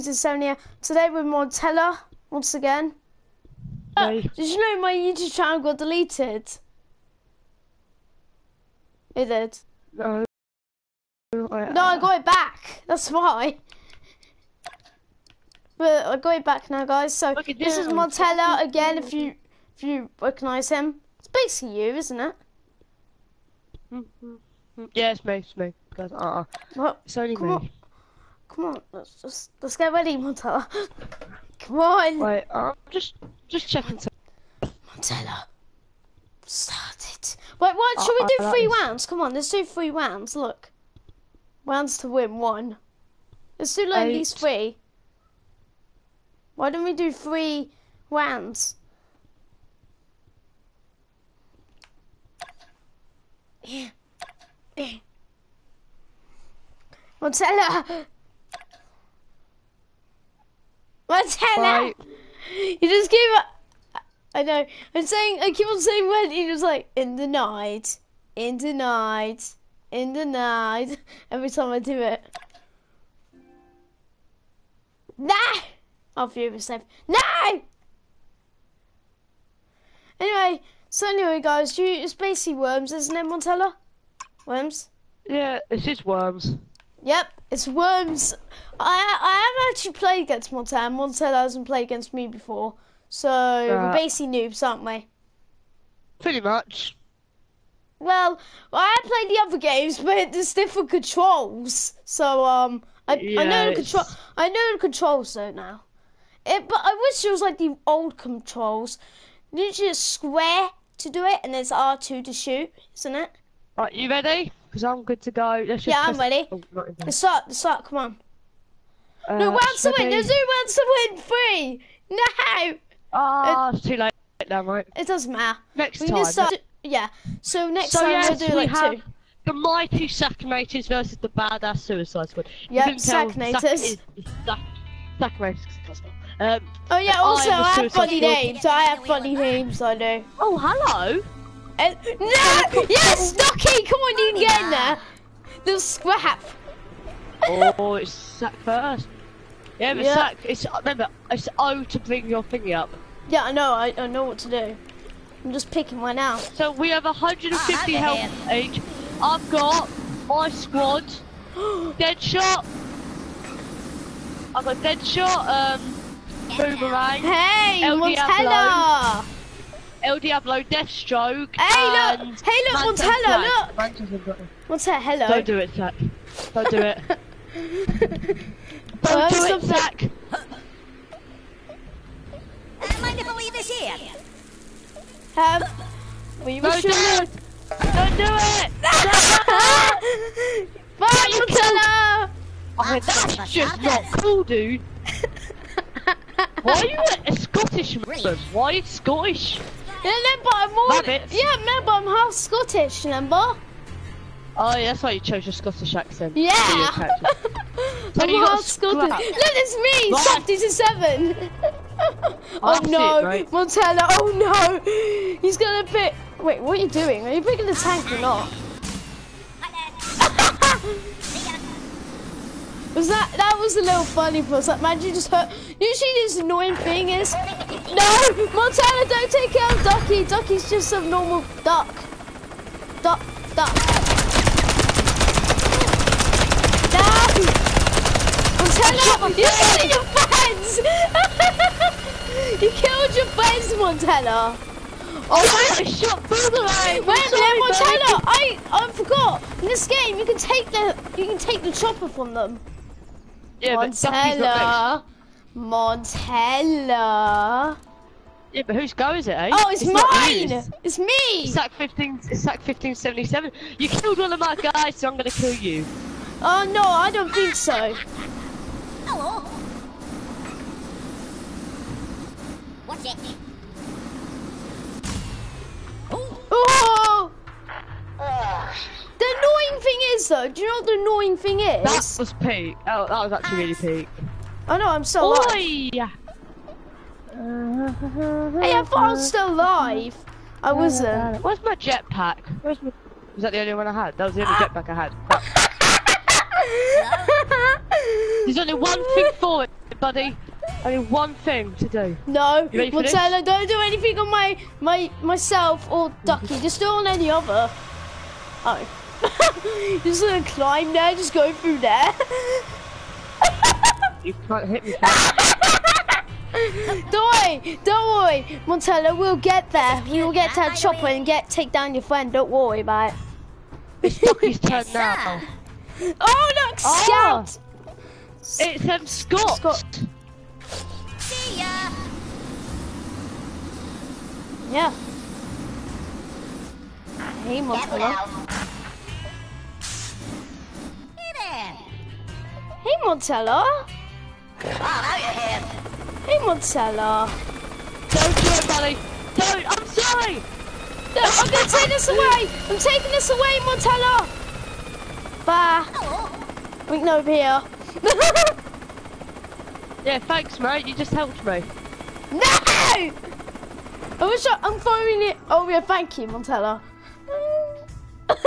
Season 7 here. Today with Montella, once again. Uh, did you know my YouTube channel got deleted? It did. No. I, No, I got it back. That's why. But I got it back now, guys. So this is. Montella again. If you if you recognise him, it's basically you, isn't it? Yeah, it's me, it's me. Guys, uh-uh. Well, It's only Come me. on. Come on. Let's just let's get ready, Montella. Come on, Wait, I'm just just checking. Montella. Start it. Wait, what? I- Should we uh, do like three rounds? Come on, let's do three rounds. Look, rounds to win one. Let's do like at least three. Why don't we do three rounds? Montella! Montella! Right. You just keep. I know. I'm saying. I keep on saying when. He was like in the night, in the night, in the night. Every time I do it. Nah. I'll view safe. No. Anyway, so anyway, guys, you it's basically worms, isn't it, Montella? Worms. Yeah, it's just worms. Yep, it's worms. I I have actually played against Montella. Montella hasn't played against me before, so we're basically noobs, aren't we? Pretty much. Well, I played the other games, but there's different controls. So um, I I know the Yeah, control. I know the controls though now. It, but I wish it was like the old controls. Usually it's square to do it, and there's R two to shoot, isn't it? Right, you ready? Because I'm good to go. Let's just Yeah, I'm ready. Oh, not in there. Let's start. Let's start. Come on. Uh, No, rounds to win. ready? There's no rounds to win. Three. No, Ah, it's too late now, right? it doesn't matter. Next We time. can just start. Yeah. So next So time yes, we'll do we like have two. the mighty Sacknators versus the badass Suicide Squad. You Yep, can tell Sacknators. Sack is- is Sack- Sacknators, 'cause that's not- Um, Oh yeah. Also, am a I have funny names. I have funny names. I do. oh, hello. And, no! Yes, Ducky! Come on, you can get in there. The scrap. oh, it's Sack first. Yeah, but Yeah. Sack, it's, remember, it's O to bring your thingy up. Yeah, I know. I, I know what to do. I'm just picking one out. So we have 150 Oh, health each. I've got my squad, Deadshot. I've got Deadshot, um, Boomerang, Hey, Montella! El Diablo, Deathstroke, Hey, and look! Hey, look, Mantis Montella, look! Mantis has Montella, hello. Don't do it, Zach. Don't do it. Oh, Don't do it, Zach. Mind if I leave this here? Um, we No, wish you don't. Don't do it. Bye, Montella! Oh, that's just not cool, dude. Why are you a, a Scottish man? Why are you Scottish? Yeah, remember, I'm more. Rabbits. Yeah, remember, I'm half Scottish, remember? Oh, yeah, that's why you chose your Scottish accent. Yeah! for your character. So I'm you half Scottish. Look, it's me! Right. Softy to seven! oh, oh That's no, it, right? Montella, oh no! He's gonna pick. Wait, what are you doing? Are you picking the tank or not? Was that that was a little funny for us? Like, imagine just hurt. Usually, this annoying thing is no, Montana, don't take out Ducky. Ducky's just a normal duck. Duck, duck. No, Montana, you killed your friends. you killed your friends, Montana. Oh I shot! Wait a Sorry, minute, Montana! I I forgot. In this game, you can take the you can take the chopper from them. Yeah, but Ducky's not Montella, Montella. Yeah, but whose go is it, eh? Oh, it's, not mine. It's me. It's Sack 15, it's Sack 1577. You killed one of my guys, so I'm gonna kill you. Oh no, I don't think so. Hello. What's it? Oh. The annoying thing is though, do you know what the annoying thing is? That was peak. Oh, that was actually really peak. Oh, I know I'm still alive. Oi! Hey, I thought I was still alive. I wasn't. Where's my jetpack? Where's my... Was that the only one I had? That was the only ah! jetpack I had. There's only one thing for it, buddy. Only one thing to do. No, You ready for this? Montella, don't do anything on my my myself or Ducky. Just do it on any other. Oh, just gonna climb there. Just go through there. You can't hit me. Frank. don't worry, don't worry, Montella. We'll get there. We will get to that chopper and get take down your friend. Don't worry about it. It's Ducky's turn Yes, now. Oh look, Oh. Scout. It's um Scott. Scott. See ya. Yeah. Hey, Careful Montella. Hey there. Hey, Montella. Now you're here. Hey, Montella. Don't do it, buddy. Don't. I'm sorry. No, I'm gonna take this away. I'm taking this away, Montella. Bye. We can over here. Yeah, thanks, mate. You just helped me. no! I wish I, I'm throwing it. Oh yeah, thank you, Montella.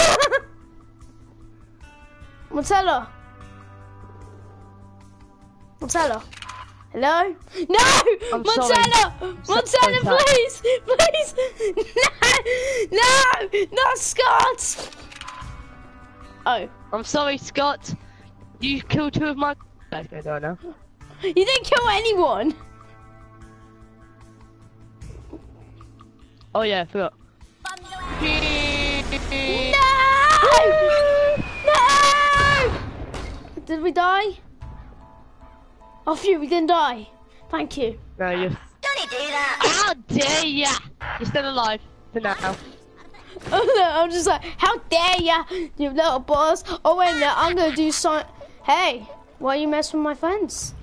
Montella. Montella. Hello? No! I'm Montella! sorry. Montella, Sorry, please! Please! No! No! Not Scott! Oh. I'm sorry, Scott. You killed two of my. Let's go down now. You didn't kill anyone! Oh yeah, I forgot. No! No! Did we die? Oh, phew, we didn't die. Thank you. No, you. Don't you do that? How dare ya! You're still alive for now. Oh no, I'm just like, how dare ya, you little boss. Oh wait a minute, I'm gonna do some. Hey, why are you messing with my friends?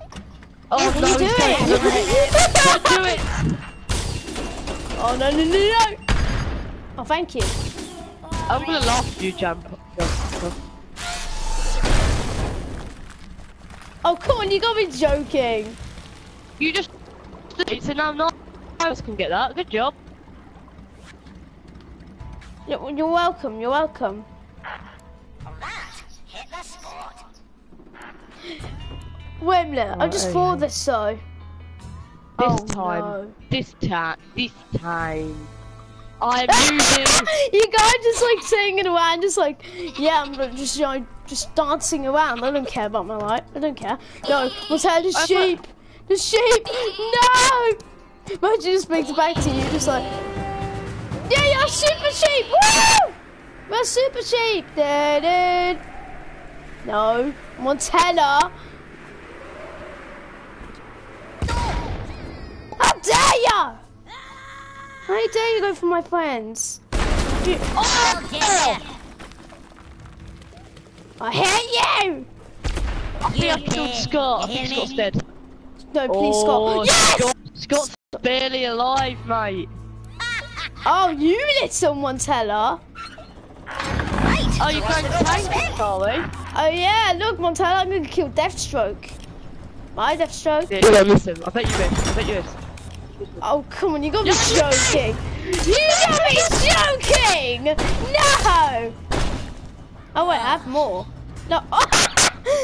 Oh What are no, you he's doing? Don't do it! oh no, no, no, no. Oh, thank you. I'm gonna laugh if you jump. jump. Oh, come on, you gotta be joking. You just. So now not. I else can get that. Good job. You're, you're welcome, you're welcome. That hit the spot. Wait a minute, I just Oh, thought this so. This Oh, time. no. This time. This time. I'm using. you guys just like singing around, just like, yeah, I'm just, you know, just dancing around. I don't care about my life. I don't care. No, what's that? The sheep. The sheep. No. Imagine just speaks back to you, just like, yeah, you're super sheep. Woo! We're super sheep. Da-da. No, Montana. How dare ya? How dare you go for my friends? You- Oh, yeah. I hate you! I think I killed Scott. I think Scott's dead. No, please, oh, Scott. Yes! Scott, Scott's barely alive, mate. Oh, you little Montella. Right. Oh, you're going to tank, Charlie? Oh yeah, look, Montella, I'm gonna kill Deathstroke. My Deathstroke. Yeah, yeah, listen. I bet you miss. I bet you miss. Oh, come on, you gotta be joking. You gotta be joking! No! Oh wait, I have more. No.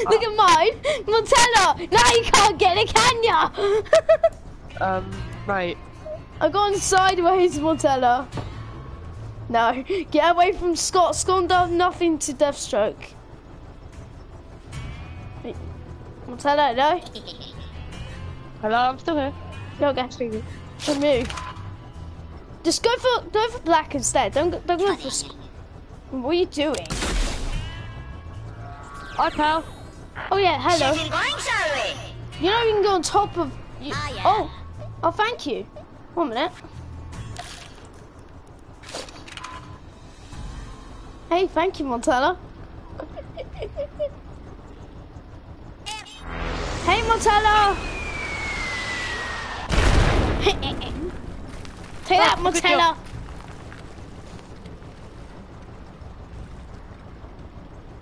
look at mine. Montella, now you can't get it, can ya? Um, mate. I've gone sideways, Montella. No, get away from Scott. Scott does nothing to Deathstroke. Wait, Montella, no? Hello, I'm still here. Go, go. Don't move. Just go for go for black instead. Don't go, don't go for. What are you doing? Hi, pal. Oh yeah, hello. Going, shall we? You know you can go on top of. You, Ah, yeah. Oh, oh, thank you. One minute. Hey, thank you, Montella. hey, Montella. Take that, Oh, Montella.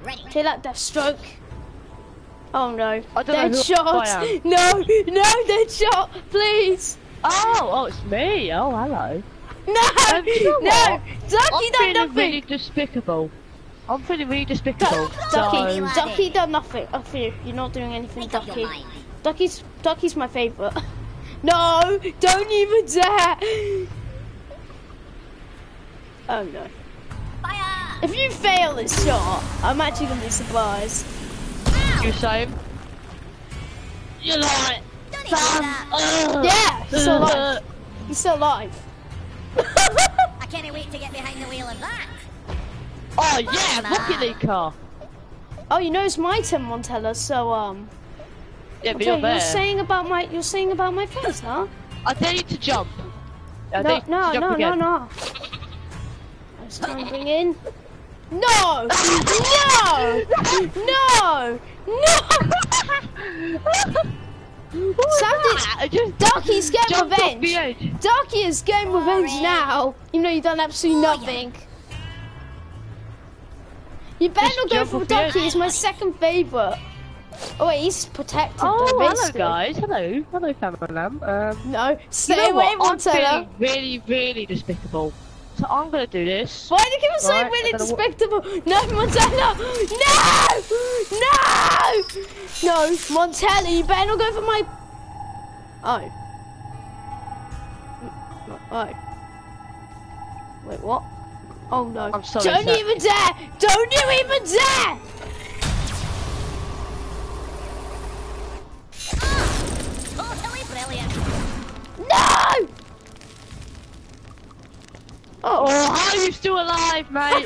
Ready. Take that, Deathstroke. Oh no. I don't know Dead who shot. I am. No, no, dead shot, please. Oh, oh, it's me. Oh, hello. No, Um, you know no. Ducky I'm done feeling nothing. really despicable. I'm feeling really despicable. Ducky, So, So- Ducky done nothing. Oh, you, you're not doing anything, Make Ducky. Ducky's Ducky's my favorite. No, don't even dare. Oh no. Fire! If you fail this shot, I'm actually gonna be surprised. You same? You're like, Don't even do that. uh, Yeah, he's still alive. He's still alive. I can't wait to get behind the wheel of that. Oh yeah, Rocket League car. oh, you know it's my turn, Montella. So um, Yeah, but okay, you're you're saying about my you're saying about my face, huh? I dare you to jump. I dare No, to no, jump no, no, again. no. Let's try bring in. No! No! No! No! Sounded- I just Darky's getting jumped revenge. Darky is getting revenge now. Even though you've done absolutely Oh, nothing. You better Just not go for. Darky. He's my second favourite. Oh wait, he's protected. Oh, though, hello guys. Hello, hello, family lamb. Um, No, stay you know away, what? I'm feeling really, really despicable. So I'm gonna do this. Why do you keep on saying Right, really I don't despicable? No, Montella! No! No! No, Montella, you better not go for my... Oh. Oh. Wait, what? Oh no. I'm sorry, Don't sir. even dare! Don't you even dare! Ah! Oh, totally brilliant. No! Oh. How are you still alive, mate?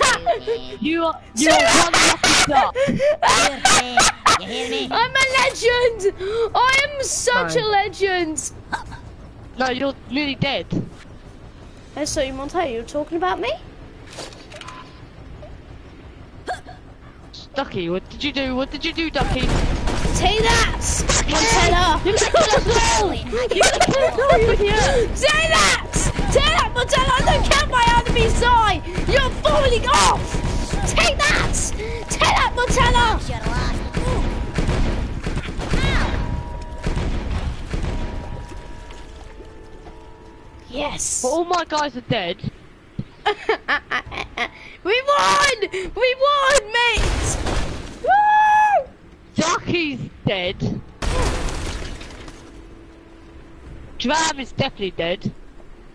you are, you are one lucky duck. You hear me? I'm a legend! I am such No. a legend! No, you're nearly dead. And so, Montella, you're talking about me? Ducky, what did you do? What did you do, Ducky? Take that! Montella! You Take that! Take that, Montella! I don't care my enemy's eye! You're falling off! Take that! Take that, Montella! Should have Yes! But all my guys are dead. we won! We won, mate! Woo! Ducky's dead. Dram is definitely dead.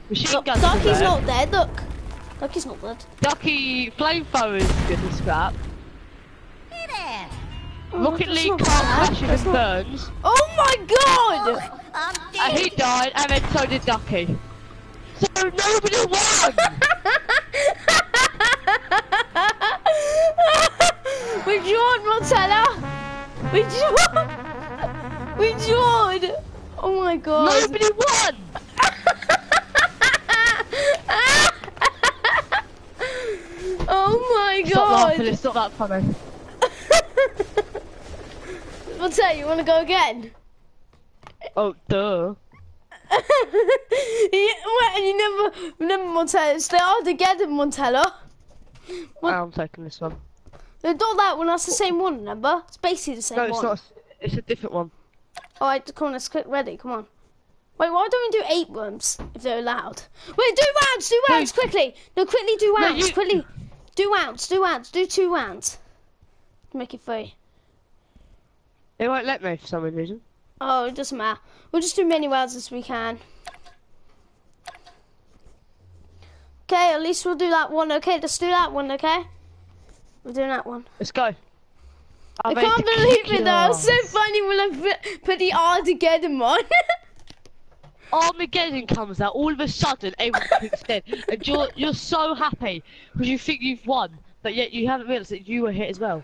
Machine Look, gun's Ducky's not dead, look. Ducky's not dead. Ducky flamethrower is good to scrap. Hey there. Oh, Rocket that's League not car bad. crashes and burns. Oh my god! Oh, I'm And he died, and then so did Ducky. So nobody won! we drawn, Montella! We drawn! We drawn! Oh my god! Nobody won! oh my god! Stop laughing, not that funny. Montella, you wanna go again? Oh, duh. yeah, wait, and you never, never Montella. Stay all together, Montella. What? I'm taking this one. No, not that one. That's the same one. Remember? It's basically the same one. No, it's one. not. It's a different one. All right, come on, let's click ready. Come on. Wait, why don't we do eight rooms if they're allowed? Wait, do rounds, do rounds No. quickly. No, quickly do No, rounds, you- quickly. Do rounds, do rounds, do two rounds. Make it free. It won't let me for some reason. Oh, it doesn't matter. We'll just do many rounds as we can. Okay, at least we'll do that one. Okay, let's do that one. Okay, we're doing that one. Let's go. I I'm can't believe it your though. It's so funny when I put, put the Armageddon on. Armageddon comes out all of a sudden, everyone thinks dead, and you're you're so happy because you think you've won, but yet you haven't realised that you were hit as well.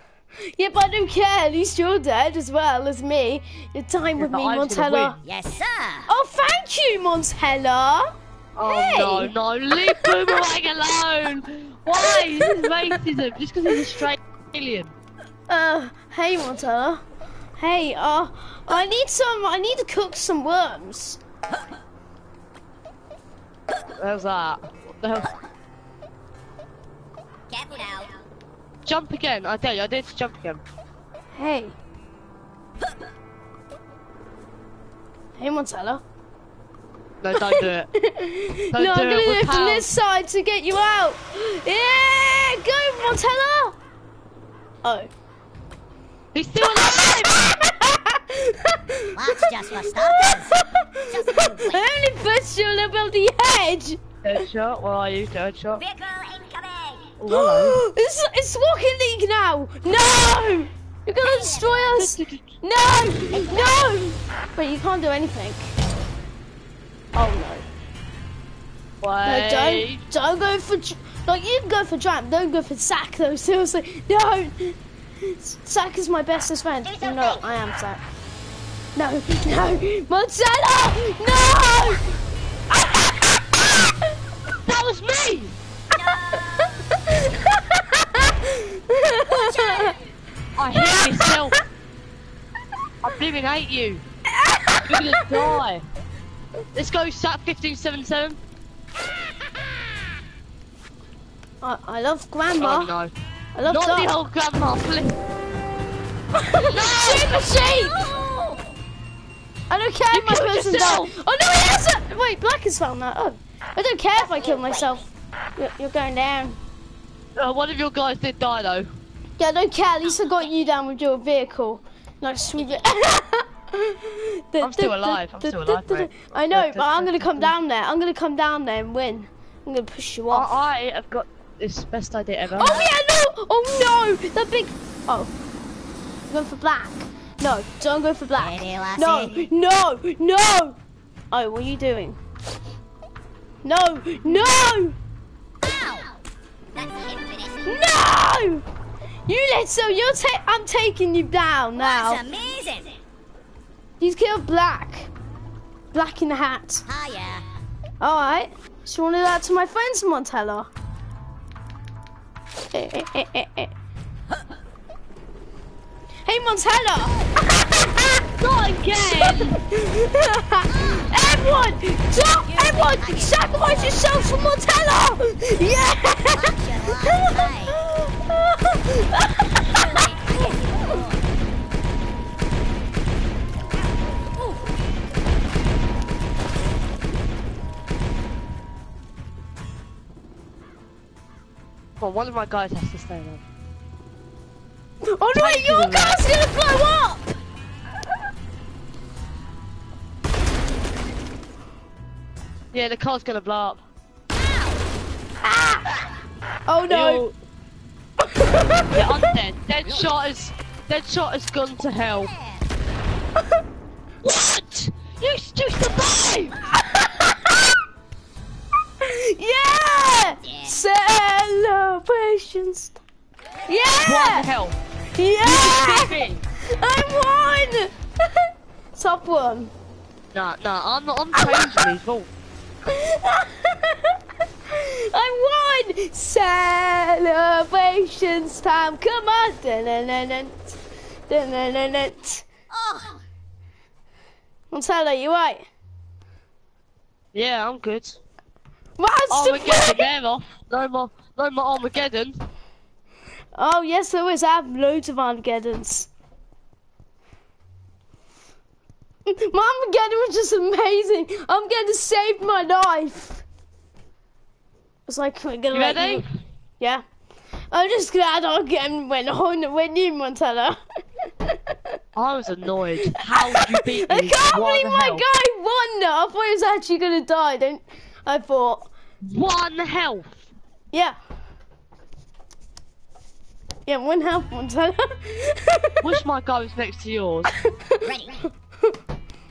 yeah, but I don't care. At least you're dead as well as me. Your time Yeah, with me, I was gonna Montella. Yes, sir. Oh, thank you, Montella. Oh Hey. no, no, leave Boomerang alone! Why? This is racism, just because he's Australian. Uh, hey, Montella. Hey, uh, I need some. I need to cook some worms. How's that? What the hell? Careful now. Jump again, I dare you, I dare you to jump again. Hey. Hey, Montella. No, don't do it. Don't no, do I'm gonna it, do it from this side to get you out. Yeah, go, Montella. Oh. He's still alive! That's just for starters. Just a little I only pushed you a little bit of the edge. Deadshot, where are you? Deadshot. Vehicle incoming. Oh, hello. it's, it's Rocket League now. No! You're gonna destroy us. No! No! Wait, you can't do anything. Oh no. No, don't, don't go for, like, you can go for Jam, don't go for Sack though, seriously, no! Sack is my bestest friend. No, I am Sack. No, no, Montana! No! That was me! I hate myself. I bleeding hate you. You're gonna die. Let's go, Sack 1577. I, I love Grandma. Oh no. I love Not Doc. the old grandma, please. Super sheep! I don't care if my killed person yourself. died. Oh no, he hasn't! Wait, Black has found that. Oh, I don't care if I kill myself. You're, you're going down. Uh, one of your guys did die though. Yeah, I don't care. At least I got you down with your vehicle. Like sweep it. I'm still alive, I'm still alive, mate. I know, but I'm gonna come down there. I'm gonna come down there and win. I'm gonna push you off. I, I have got this best idea ever. Oh yeah, no! Oh no! That big. Oh, I'm going for black. No, don't go for black. No, no, no! Oh, what are you doing? No, no, Ow! That's infinite. no! You let so you're ta- I'm taking you down now. That's amazing. He's killed black. Black in the hat. Hiya. All right. So you want to do that to my friends, Montella? Eh, eh, eh, eh, eh. Hey, Montella! Not again! everyone! Stop! Everyone! Sacrifice yourselves for Montella! Yeah! Well, one of my guys has to stay there. oh no, wait, your car's gonna blow up! Yeah, the car's gonna blow up. Ah! Oh no! Yeah, I'm dead. Dead shot is dead shot has gone to hell. what? You, you survived! yeah! Celebrations! Yeah! What the hell? Yeah! I won! Top one. Nah, nah, I'm not. I'm changing these rules. I won! Celebrations time. Come on. Dun-dun-dun-dun. Dun-dun-dun-dun. Oh, Montella, you right? Yeah, I'm good. What's Armageddon, the they're off. No more, no more Armageddon. Oh, yes, there is. I have loads of Armageddons. My Armageddon was just amazing. Armageddon saved my life. It's like, we're gonna You ready? you- Yeah. I'm just glad Armageddon went on when you, Montella. I was annoyed. How did you beat me? I can't What believe my hell? guy won. I thought he was actually gonna die. Don't. I thought. One health. Yeah. Yeah, one health, Montella. Wish my guy was next to yours. ready.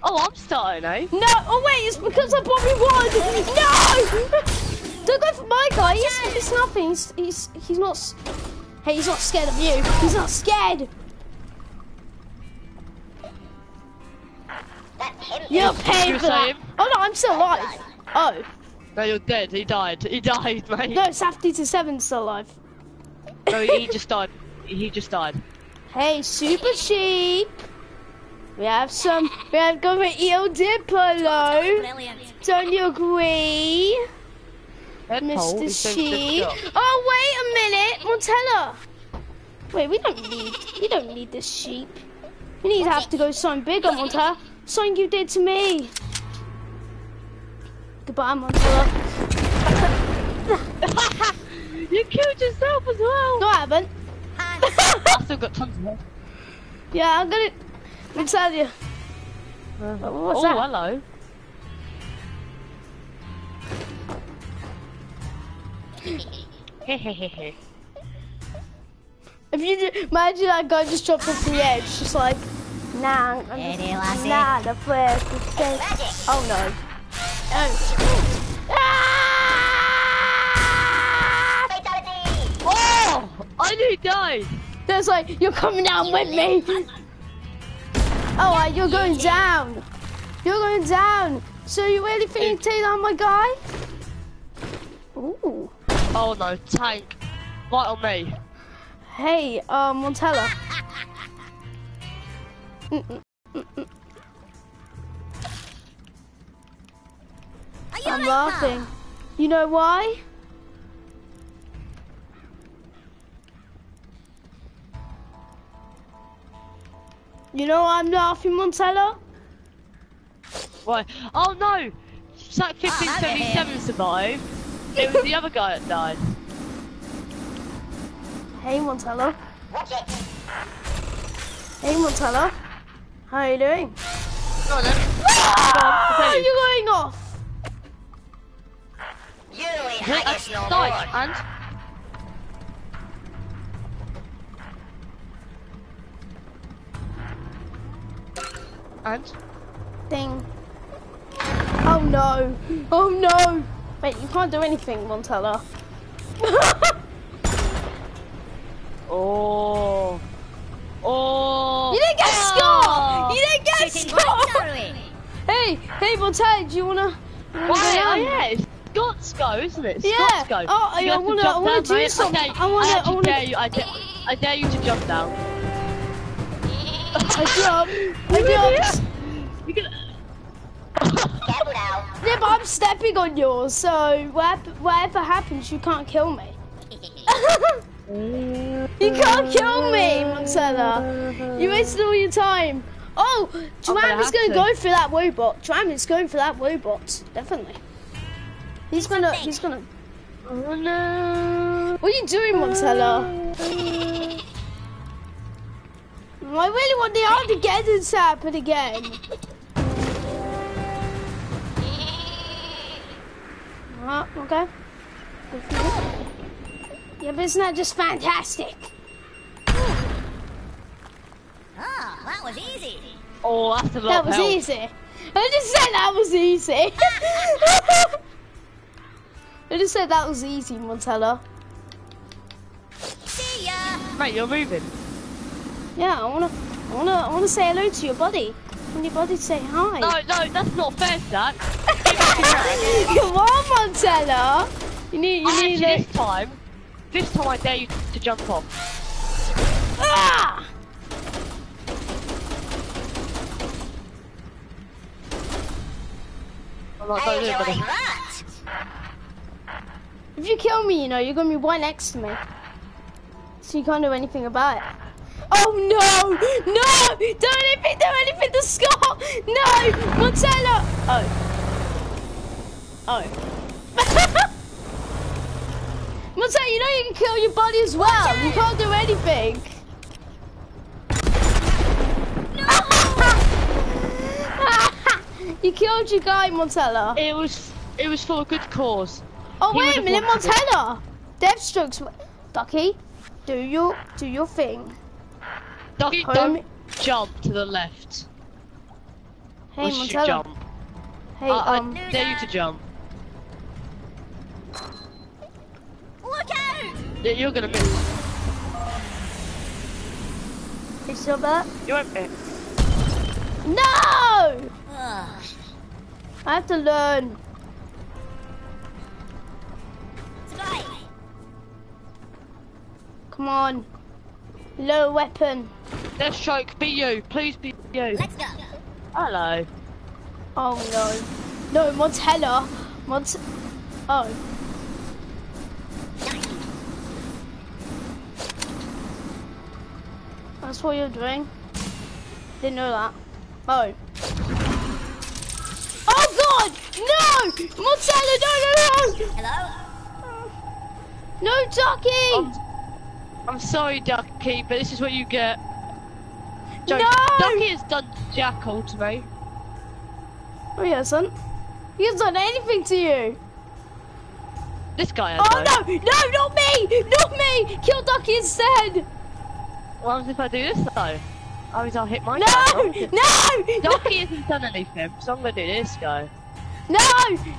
Oh, I'm starting, eh? No, oh wait, it's because I probably won. No! Don't go for my guy. He's, he's nothing. He's, he's he's not. Hey, he's not scared of you. He's not scared. You're paying for that. Oh no, I'm still alive. Oh No, you're dead. He died. He died, mate. no, Safety to seven still alive. No, he just died. He just died. Hey, Super Sheep. We have some. We have got an El Diablo. Brilliant. Don't you agree? Deadpool Mr. Sheep. Oh, wait a minute, Montella. Wait, we don't need, we don't need this sheep. We need to have to go something bigger, Montella. Something you did to me. Goodbye, Montella. you killed yourself as well. No, I haven't. Hands. I still got tons of health. Yeah, I'm gonna, let me tell you. Uh, what's oh, that? hello. If you ju- imagine that guy just jumped off the edge, just like, nah, I'm Hey just, there, lassie. nah, the first mistake. Magic. Oh no. Oh. Fatality! I nearly died! That's like, you're coming down with me. Oh, uh, you're going down. You're going down. So you really think you can take down my guy? Ooh. Oh no, tank. Right on me. Hey, uh, Montella. Are you I'm alright, laughing. You know why? You know why I'm laughing, Montella? Right. Oh no! Sack 1577 survived. It was the other guy that died. Hey, Montella. Watch it. Hey, Montella. How are you doing? Go on then. Ah, okay. you're going off. You ain't Hit highest died. And? And? Ding. Oh no. Oh no. Wait, you can't do anything, Montella. Oh. Oh. you didn't get oh. score! You didn't get Shooting score! Hey, hey, Montella, do you wanna? you wanna Wait, oh yeah, go, isn't it? Yeah. Scott's go. Oh, You I have to wanna- I wanna do mate. something. Okay, I wanna- I I wanna- dare you. I dare, I dare you to jump down. I jump. I jump. You can. Yeah, but I'm stepping on yours, so whatever, whatever happens, you can't kill me. you can't kill me, Montella. You wasted all your time. Oh, oh gonna is gonna go for that robot. Jam is going for that robot, definitely. He's gonna, he's gonna. Oh no. What are you doing, Montella? I really want the Armageddon to happen again. Oh, okay. Good for you. Yeah, but isn't that just fantastic? Oh, that was easy. Oh, that's a lot That of was help. easy. I just said that was easy. I just said that was easy, Montella. See ya. Mate, you're moving. Yeah, I wanna, I wanna, I wanna say hello to your body. I want your body to say hi. No, no, that's not fair, Zach. Come on, Montella. You need, you Actually, need this time, this time I dare you to jump off. Ah! I'm not going to do it, that? If you kill me, you know, you're gonna be right next to me. So you can't do anything about it. Oh no! No! Don't even do anything to Scott! No! Montella! Oh. Oh. Montella, you know you can kill your body as well. You can't do anything. you killed your guy, Montella. It was, it was for a good cause. Oh He wait a would've minute, wanted Deathstroke's. Ducky, do your do your thing. Ducky, Home- don't jump to the left. Hey or should Montella. jump. Hey I, um. I dare you to jump. Look out! Yeah, You're gonna miss. You still there? You won't miss. No! Ugh. I have to learn. Come on. Low weapon. Deathstroke, be you. Please be you. Let's go. Hello. Oh no. No, Montella. Mont. Oh. That's what you're doing. Didn't know that. Oh. Oh God! No! Montella, no, no, no! Hello? No, Ducky! I'm, I'm sorry, Ducky, but this is what you get. Joe, No! Ducky has done jackal to me. Oh, he hasn't. He hasn't done anything to you. This guy has Oh, though. no! No, not me! Not me! Kill Ducky instead! What happens if I do this though? Oh, he's I'll hit my No! guy. No! Ducky hasn't done anything, so I'm gonna do this guy. No!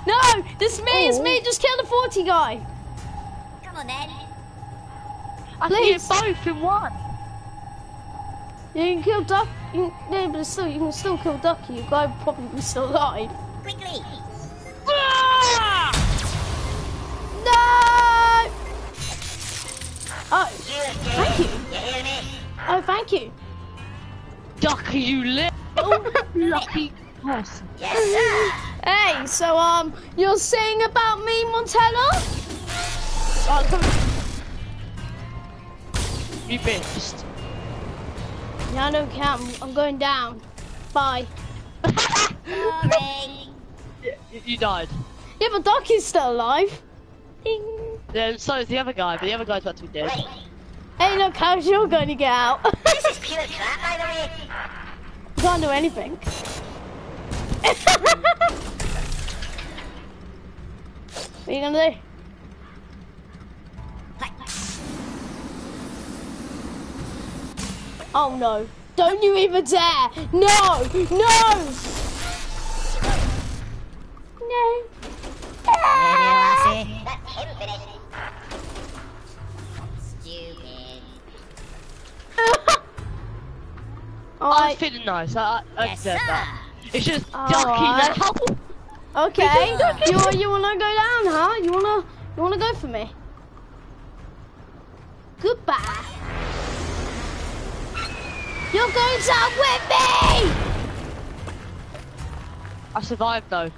No! This is me! It's Oh. me! Just kill the 40 guy! Come on then. I Please. can get both in one. You can kill Duck. You can, no, but still, you can still kill Ducky. Your guy probably be still alive. Quickly. Ah! No! Oh, thank you. Oh, thank you. Ducky, you little lucky person. Yes, sir. Hey, so um, you're saying about me, Montella? Oh, come. You missed. Yeah, I don't care. I'm, I'm going down. Bye. Boring. You, you died. Yeah, but Ducky's still alive. Ding. Then so is the other guy, but the other guy's about to be dead. Wait. Hey, look, how's you going to get out? This is pure crap, by the way. Can't do anything. what are you gonna do? Oh no. Don't you even dare! No! No! No. Ready, lassie? Him finished. Stupid. I was feeling nice. I, I Yes, deserve that. It's just Alright. Ducky now. okay. You, you wanna go down, huh? You wanna you wanna go for me? Goodbye. You're going down with me! I survived though.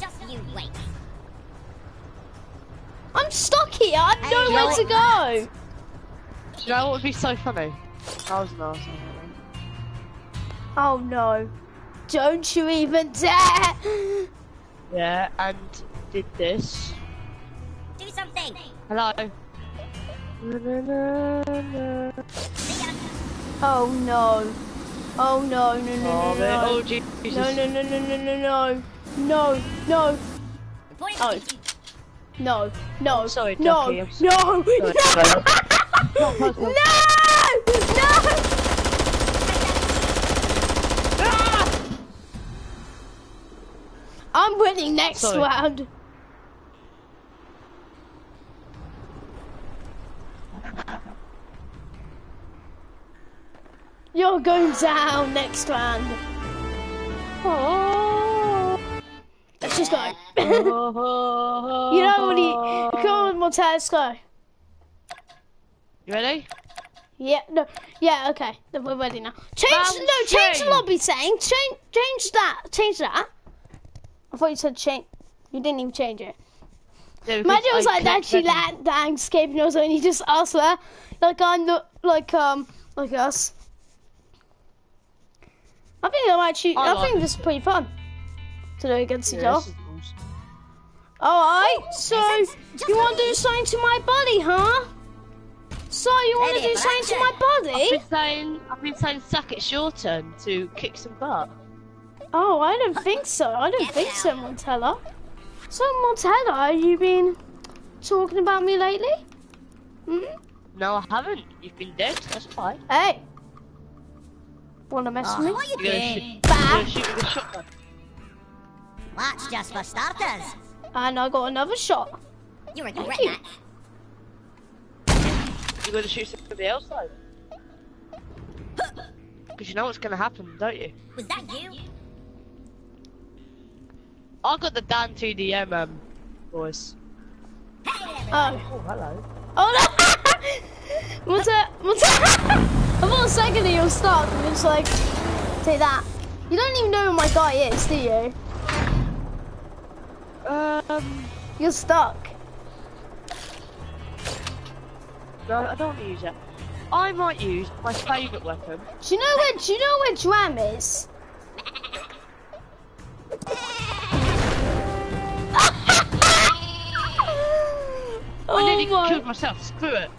Just you wait. I'm stuck here. I have Hey, nowhere to go. Do you know what would be so funny? That was an arsehole. Oh no. Don't you even dare! Yeah, and did this. Do something. Hello. Oh no. Oh no, no, no, no, man. no. oh Jesus. No, no, no, no, no, no, no. No, no, Reporting Oh. to no, no. sorry, no, Ducky, I'm no, no, sorry. no, no, no. Ah! I'm winning next Sorry. round. You're going down next round. Oh. Let's just go. you you know what he? Come on, Montez, let's go. You ready? Yeah, no, yeah, okay. Then We're ready now. Change, Round no, change the three. lobby saying. Change, change that, change that. I thought you said change. You didn't even change it. Yeah, Imagine it was I like that. She ready. land, that escaping us, and you just us there, like I'm the, like um, like us. I think I'm actually. I I, like think this this is pretty fun to do against each other. awesome. All right, so Is it just you want to do something to my body, huh? So you want to do something to action. my I've body? been saying, I've been saying, Sack, it's your turn to kick some butt. Oh, I don't think so. I don't Get think so, down. Montella. So, Montella, have you been talking about me lately? Hmm? No, I haven't. You've been dead. That's fine. Hey. Wanna mess Oh, with me? what you You're gonna, doing? you're gonna shoot with a shotgun. That's just for starters. And I got another shot. You regret Thank you. that. You're gonna shoot somebody else though. Because you know what's gonna happen, don't you? Was that you? I got the Dan TDM um, voice. Hey Oh. Oh, hello. Oh no! Montella, Montella. I thought a second that you'll start and it's like, take that. You don't even know who my guy is, do you? Um, You're stuck. no, I don't want to use it. I might use my favourite weapon. Do you know where? Do you know where Dram is? I nearly oh killed myself. Screw it.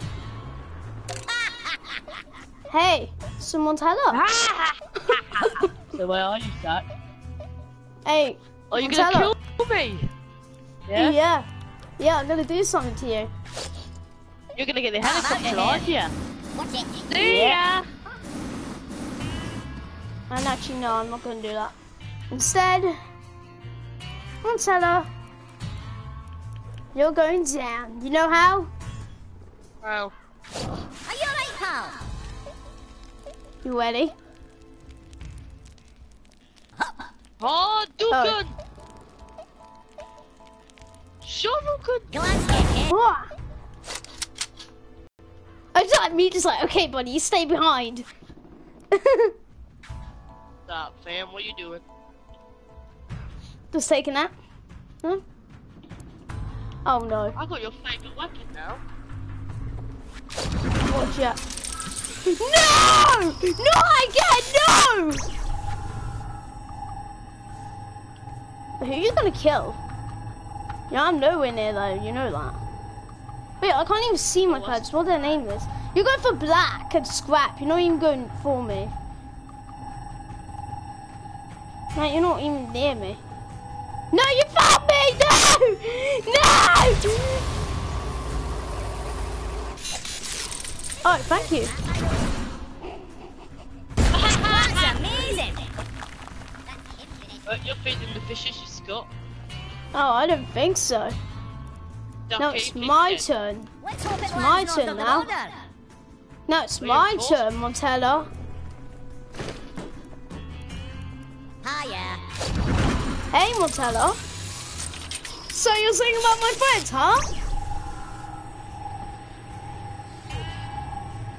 Hey, so Montella. So where are you, Zach? Hey, oh, Are you gonna kill me? yeah. Yeah? yeah, I'm gonna do something to you. You're gonna get the that's helicopter, it. aren't you? Watch it. See Yeah. ya! And actually, no, I'm not gonna do that. Instead, Montella, you're going down. You know how? Oh. Are you alright, pal? You ready? Oh! Glad sketchy. Wah! I just like me, just like, okay, buddy, you stay behind. Stop, fam, what are you doing? just a nap. Huh? Oh no, I got your favourite weapon now. watch out. No! Not again, no! Who are you gonna kill? Yeah, I'm nowhere near though, you know that. Wait, I can't even see my cards. What their name is? You're going for black and scrap. You're not even going for me. Mate, you're not even near me. No, you found me! No! No! Oh, thank you. You're feeding the fishes, you Scott. Oh, I don't think so. No, it's my it. turn. Let's hope it my turn of now. No, it's Wait, my turn, Montella. Hiya. Hey, Montella. So you're saying about my friends, huh?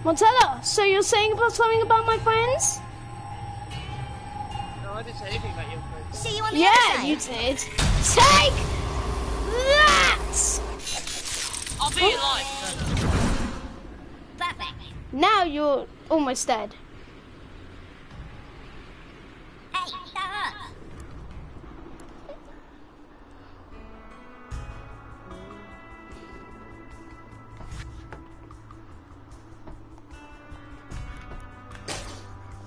Montella, so you're saying about something about my friends? No, I didn't say anything about your friends. See you on the Yeah, other you did. Take that! I'll be alive. Perfect. Now you're almost dead. Hey.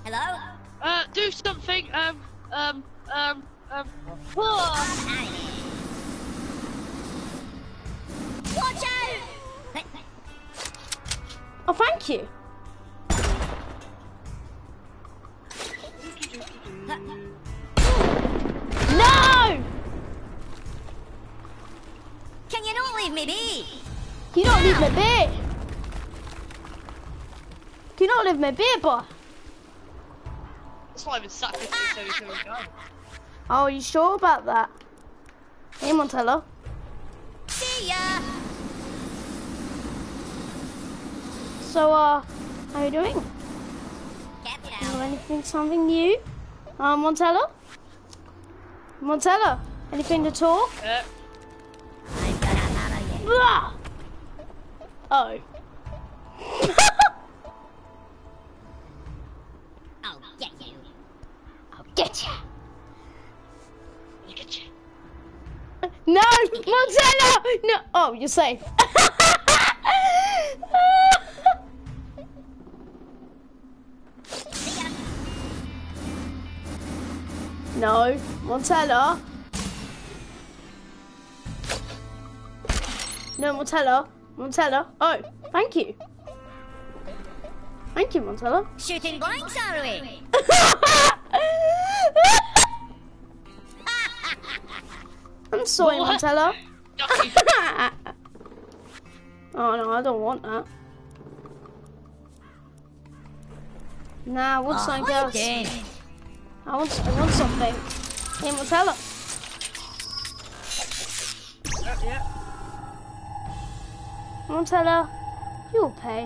Hello? Uh, do something, um, um, um, um. Oh, Out of here. Watch out! Oh, thank you. No! Can you not leave me be? You don't leave me be. You don't leave me be, boy. that's not even sacrifice every single time. Oh, are you sure about that? Hey, Montella. See ya! So, uh, how are you doing? Get Is there down. anything, something new? Uh, Montella? Montella, anything to talk? Uh, I'm gonna hammer you. Blah! Oh. I'll get you. I'll get ya. No, Montella! No. Oh, you're safe. No, Montella. No, Montella. Montella. Oh, thank you. Thank you, Montella. Shooting blanks, are we? I'm sorry, What? Montella. Oh no, I don't want that. Nah, I want Oh, something what are else. you doing? I want, I want something. Hey, Montella. Uh, yeah. Montella, you'll pay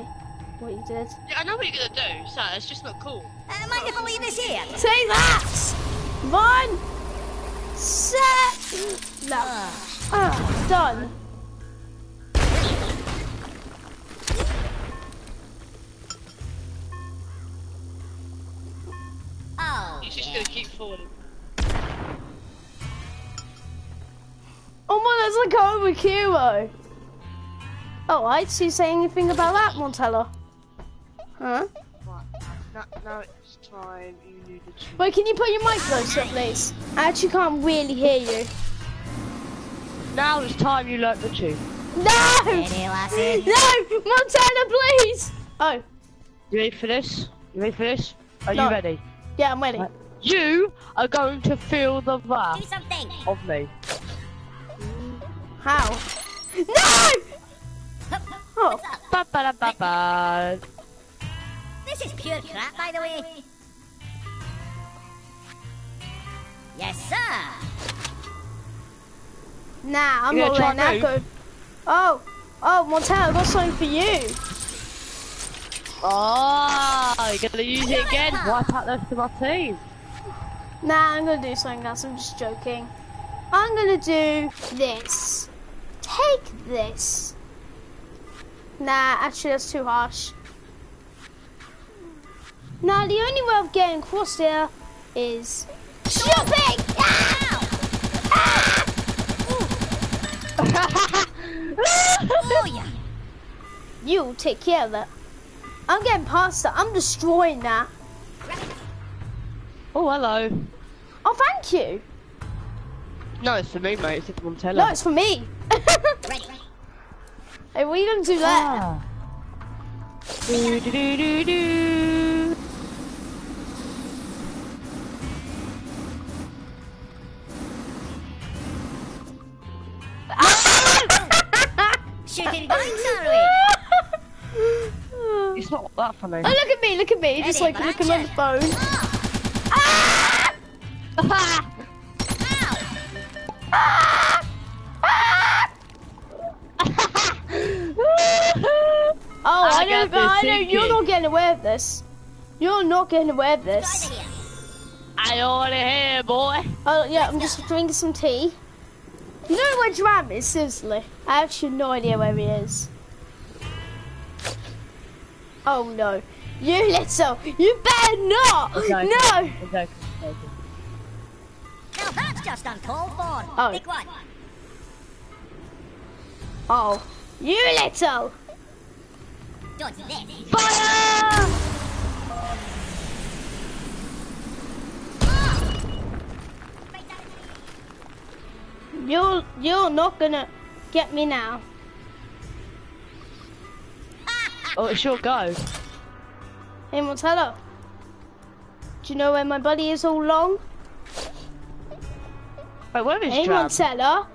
what you did. yeah, I know what you're gonna do, so it's just not cool. Uh, mind if I leave this here? Take that! One, set. No. Ugh. Ah, done. Oh, You're just gonna keep falling. Oh my, that's like Homer Kiro. Oh, I did you say anything about that, Montella? Huh? Right. now, now it's time you need to choose. Wait, can you put your mic closer, please? I actually can't really hear you. Now it's time you learnt the tune. No! No! Montana, please! Oh, You ready for this? You ready for this? Are No. you ready? yeah, I'm ready. Right. You are going to feel the Do wrath something. of me. How? No! Oh, Ba ba da ba ba. This is pure crap, by the way. Yes, sir. nah, I'm You not gonna letting that move? go. Oh, oh, Montana, I've got something for you. Oh, you're gonna use it again? Wipe out the rest of my team. Nah, I'm gonna do something else. I'm just joking. I'm gonna do this. Take this. Nah, actually, that's too harsh. Now, the only way of getting across there is shopping. Ow! Ah! Oh, yeah. You take care of that. I'm getting past that. I'm destroying that. Oh, hello. Oh, thank you. No, it's for me, mate. It's for Montella. No, it's for me. Hey, what are you gonna do there? Ah. Do, do, do, do, do. Shooting are we? It's not that funny. Oh, look at me, look at me, just like looking on the phone. Oh, Ah! ow. Oh, I, I know, but I know you're not getting away with this. You're not getting away with this. I want to hear, boy. Oh, yeah, I'm just drinking some tea. You know where Dram is, seriously? I actually have no idea where he is. Oh, no. You little, you better not! Okay. No! Okay, okay. Now that's just uncalled for. Oh. Pick one. Oh, you little! Dodge this. Fire! You're, you're not gonna get me now. Oh, it's your go. Hey, Montella. Do you know where my buddy is all along? Wait, where is Hey, Drab? Montella.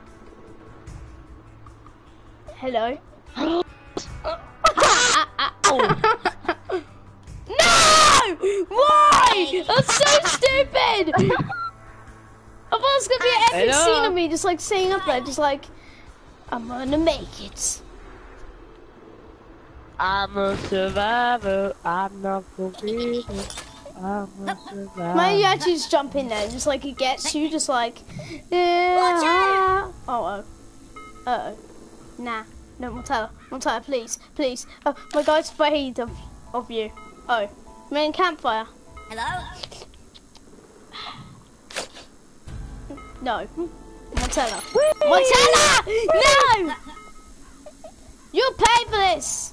Hello. oh, no! Why? That's so stupid! I thought it was gonna be an epic Hello? scene of me just like sitting up there, just like, I'm gonna make it. I'm a survivor. I'm not forgiven. I'm a survivor. Might you actually just jump in there, just like it gets you, just like, yeah. Watch out! Oh, oh. Uh oh. Nah. No, Montella. Montella, please. Please. Oh, my guy's afraid of, of you. Oh. Main campfire. Hello? No. Montella. Montella! No! You'll pay for this!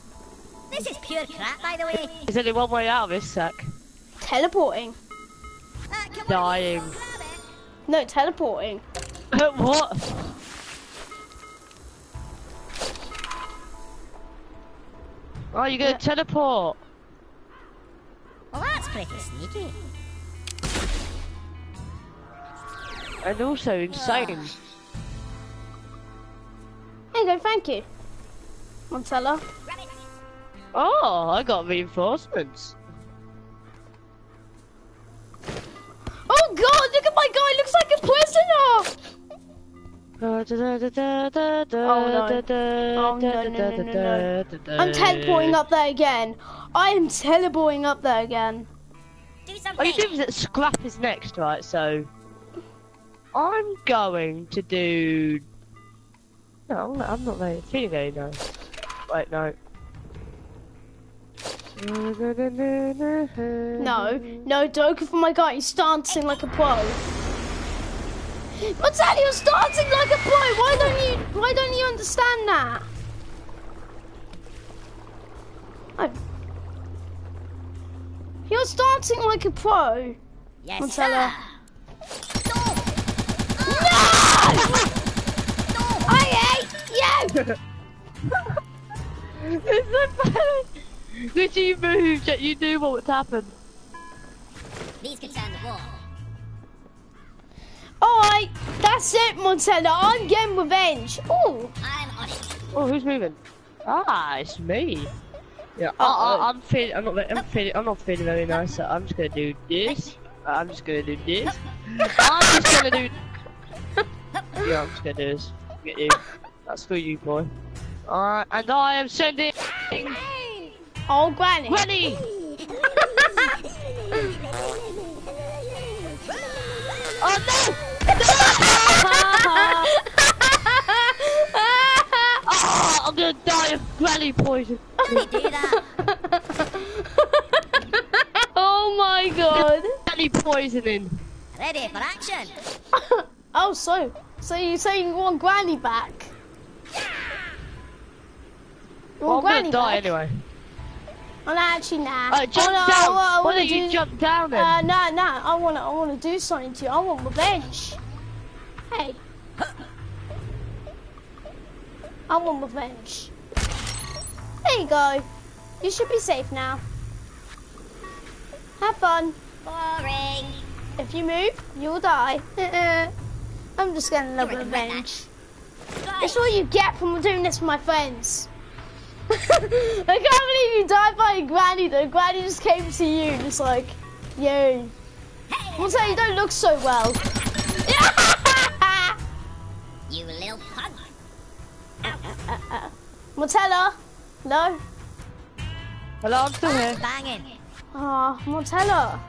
This is pure crap, by the way. There's only one way out of this sack. Teleporting. Uh, come on, Dying. No, teleporting. what? Oh, you're gonna Yeah. teleport. Well, that's pretty sneaky. And also insane. There you go, thank you. Montella. Oh, I got reinforcements. Oh god, look at my guy, looks like a prisoner! Oh no. Oh, no, no, I'm teleporting up there again. I am teleporting up there again. Do something. you do that scrap is next, right? So I'm going to do. No, I'm not, I'm not ready. Feeling ready now. Wait, no. No, no, don't go for my guy. He's dancing like a pro. What's that? You're dancing like a pro. Why don't you? Why don't you understand that? Oh. If you You're starting like a pro. Yes, Montella. sir. I hate you! it's so funny. Did you move that you knew what would happen? These concern the war. Alright, that's it, Montella. I'm getting revenge. Oh, I'm on it. Oh, who's moving? Ah, it's me. Yeah, I, I, I'm feeling. I'm not. I'm feeling. I'm not feeling very nice. So I'm just gonna do this. I'm just gonna do this. I'm just gonna do. Yeah, I'm just gonna do this. Get you. That's for you, boy. Alright, and I am sending. oh, Granny. Granny. Oh no! Oh, I'm gonna die of granny poison. They do that. oh my god. Granny poisoning. Ready for action. Oh, so, so you're saying you want Granny back? You Well, want I'm Granny gonna die back? anyway. Oh, no, actually, nah. Uh, jump oh, no, down. I, wa- I Why wanna don't you jump down then? Uh, nah, nah. I wanna, I wanna do something to you. I want revenge. Hey. I want revenge. There you go. You should be safe now. Have fun. Boring. If you move, you'll die. I'm just gonna love You regret revenge. Right. It's what you get from doing this for my friends. I can't believe you died by a granny though. Granny just came to you, just like, yo. Hey, We'll say you don't look so well. you little pug. Montella? No? Hello, I'm still here. Banging. Ah, Montella.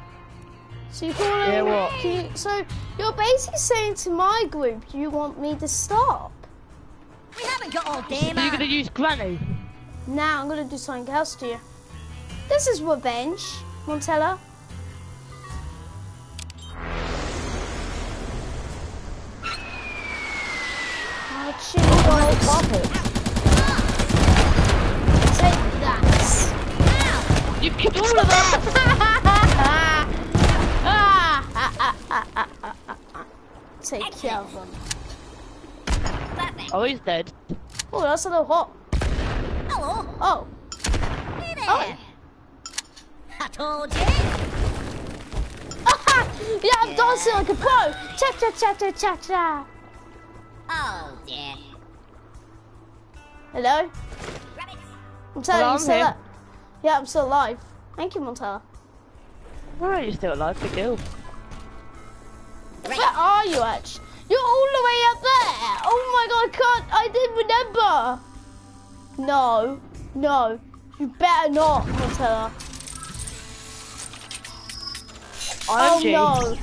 So you calling? Yeah, what? can you- so you're basically saying to my group you want me to stop. We haven't got all day, So you're man. gonna use granny? Now I'm gonna do something else to you. This is revenge, Montella. Oh, chili dogs. Take that. You killed all of them! Take care of them. Perfect. Oh, he's dead. Oh, that's a little hot. Hello. Oh, Hey there. Oh. I told you. yeah, I'm dancing like a pro. Cha cha cha cha cha cha. Oh dear. Hello, Rabbit. I'm telling Hello, you I'm still here. Yeah, I'm still alive. Thank you, Montella. are you're still alive. Big deal. Where are you, actually? You're all the way up there. Oh my god, I can't. I didn't remember. No, no, you better not, Montella. Oh no.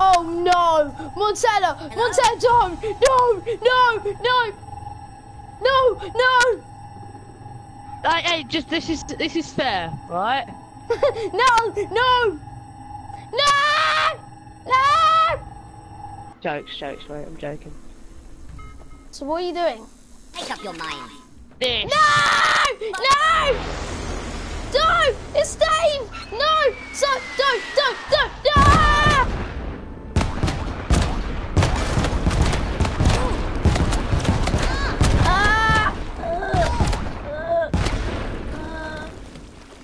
Oh no, Montella, Montella, don't, no, no, no, no, no, Hey, hey, just this is this is fair, right? no, no, no, no. Jokes, jokes, mate. I'm joking. So what are you doing? Make up your mind. This. No, no, don't, it's Dave. No, so don't, don't, don't, no. Ah.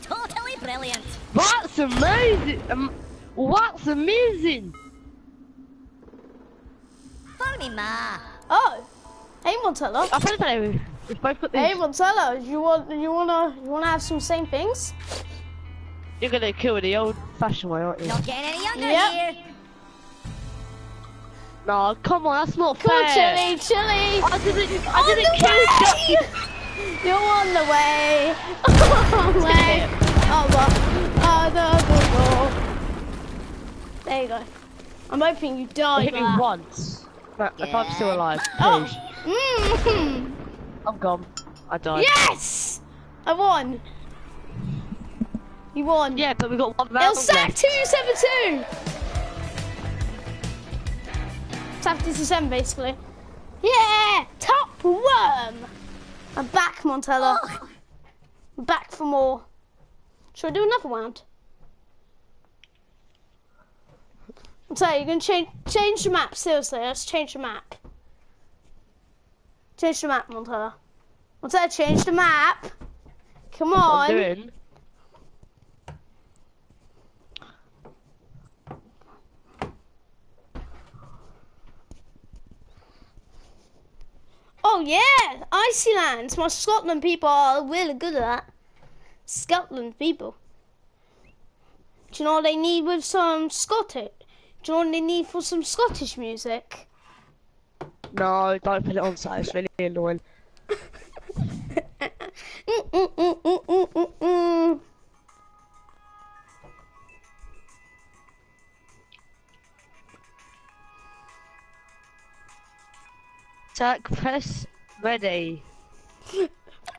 Totally brilliant. That's amazing. Um, what's amazing? For me, ma. Oh, hey Montella. I thought that we- we've both got these. Hey Montella, you want you wanna you wanna have some same things? You're gonna kill it the old-fashioned way, aren't you? Not getting any younger Yep. here. No, come on, that's not Come on, fair. Chili, Chili. I didn't. I On didn't the kill way! Ducky. You're on the way. On the way. Oh, well. Oh, no, no, no. There you go. I'm hoping you die. Hit me for But if I'm still alive, Oh. please. Mm. I'm gone. I died. Yes! I won. You won. Yeah, but we got one round was sack left. 272. Sack 277, basically. Yeah! Top worm! I'm back, Montella. Oh, I'm back for more. Should I do another round? So you can change change the map. Seriously, let's change the map. Change the map, Montella. Montella, change the map. Come What I'm on. doing. Oh yeah, Iceland. My Scotland people are really good at that. Scotland people. Do you know what they need with some Scottish? Do you know what need for some Scottish music? No, don't put it on site. It's really annoying. Mm. Press ready.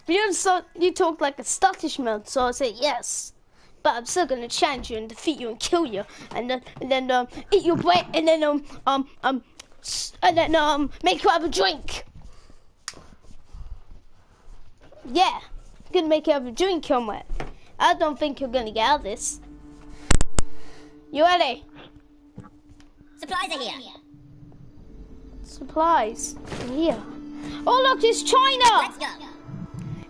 You so you talk like a Scottish man, so I say yes. But I'm still gonna challenge you and defeat you and kill you, and then and then um eat your brain, and then um um um and then um make you have a drink. Yeah, I'm gonna make you have a drink, comrade. I don't think you're gonna get out of this. You ready? Supplies are here. Supplies here. Oh look, it's China! Let's go.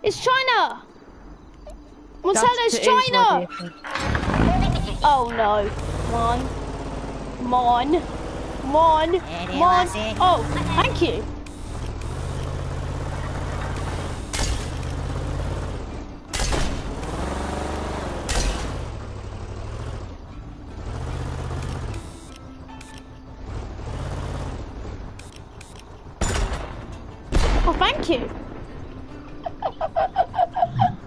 It's China! Montana, That's- it's it is my China! Oh no. Mon. Mon. Mon. Mon. Oh, thank you. Oh, thank you.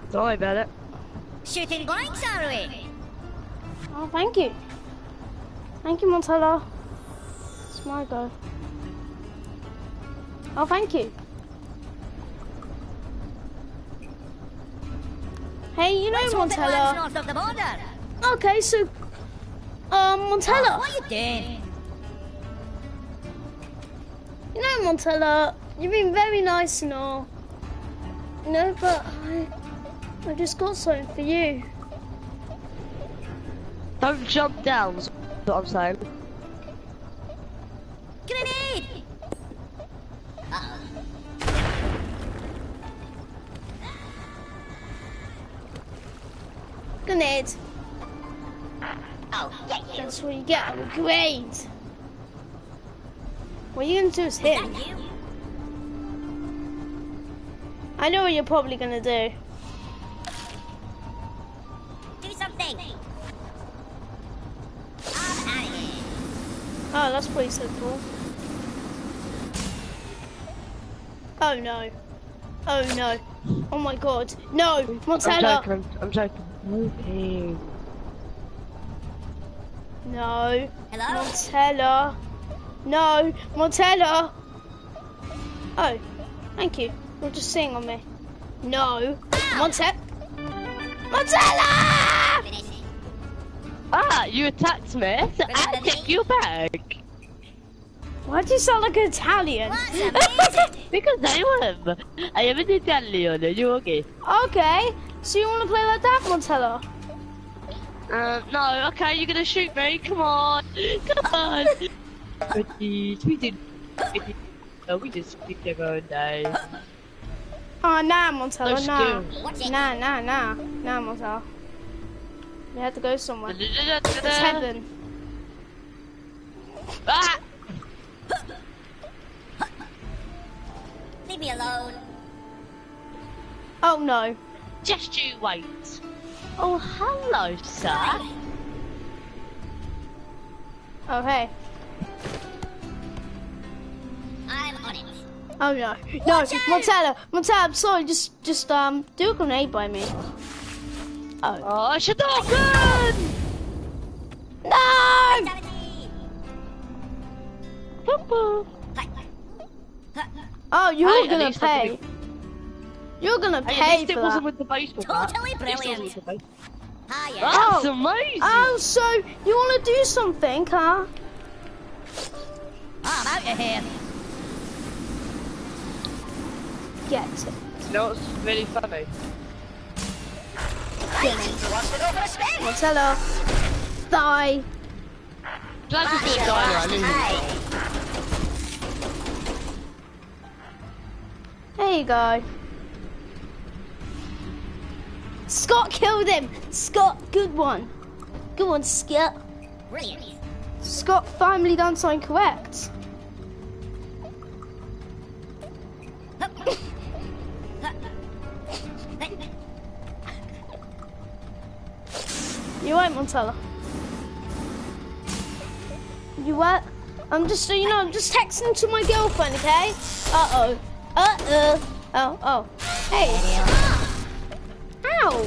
Don't worry about it. Shooting blanks, are we? Oh, thank you. Thank you, Montella. It's my go. Oh, thank you. Hey, you know Let's Montella. north of the border. Okay, so, um, Montella. What are you doing? You know, Montella, you've been very nice and all. You know, but I, I just got something for you. Don't jump down. Is what I'm saying. Grenade! Grenade. Oh, yeah, you. That's what you get on a grade. What you're gonna do is hit. I know what you're probably gonna do. Do Oh, that's pretty simple. Oh no. Oh no. Oh my god. No! Montella! I'm joking. I'm joking. Okay. No. Hello? Montella. No. Montella! Oh, thank you. You're just sitting on me. No. Montella! Montella! Finish. Ah, you attacked me. So I Remember take you back. Why do you sound like an Italian? That's amazing. because I am. I am an Italian. Are you okay? Okay, so you want to play like that, Montella? Um, no, okay, you're gonna shoot me. Come on. Come on. We did. We did. Oh, we just picked our own day. Oh, nah, Montella, No nah. skill. Watch it. Nah, nah, nah. Nah, Montella. We have to go somewhere. It's heaven. Ah! Leave me alone. Oh no. Just you wait. Oh, hello, sir. Oh hey. I'm on it. Oh no. No, Watch out! Montella, Montella, I'm sorry, just just um do a grenade by me. Oh. Oh, Shadokan! No! Vitality. Poo-poo. Hi. Huh. Oh, you're Hey, gonna pay. You're gonna Hey, at pay least it for wasn't that. with the baseball. Totally At brilliant. with the baseball- ah, Hiya. That's Oh. amazing! Oh, so you wanna do something, huh? I'm out of here. Get it. You know what's really funny? I think he wants to go for a spin. Montella. Die. Glad to see he There you go. Scott killed him. Scott, good one. Good one, Scott. Brilliant. Scott finally done something correct. You right, Montella? You what? I'm just, you know, I'm just texting to my girlfriend, okay? Uh oh. Uh oh. Oh, oh. Hey. Ow!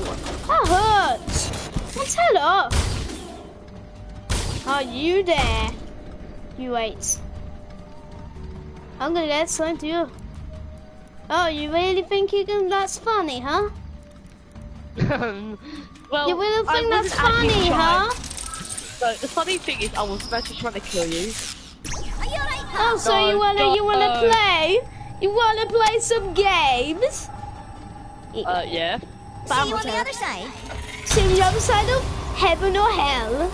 That hurts. Montella! Are you there? You wait. I'm gonna get something to you. Oh, you really think you can? That's funny, huh? well, You really I think that's funny, huh? So the funny thing is, I was actually trying to kill you. Are you alright, Oh, so No, you wanna you wanna no. play? You wanna play some games? Uh, yeah. See you on the other side. See you on the other side of heaven or hell?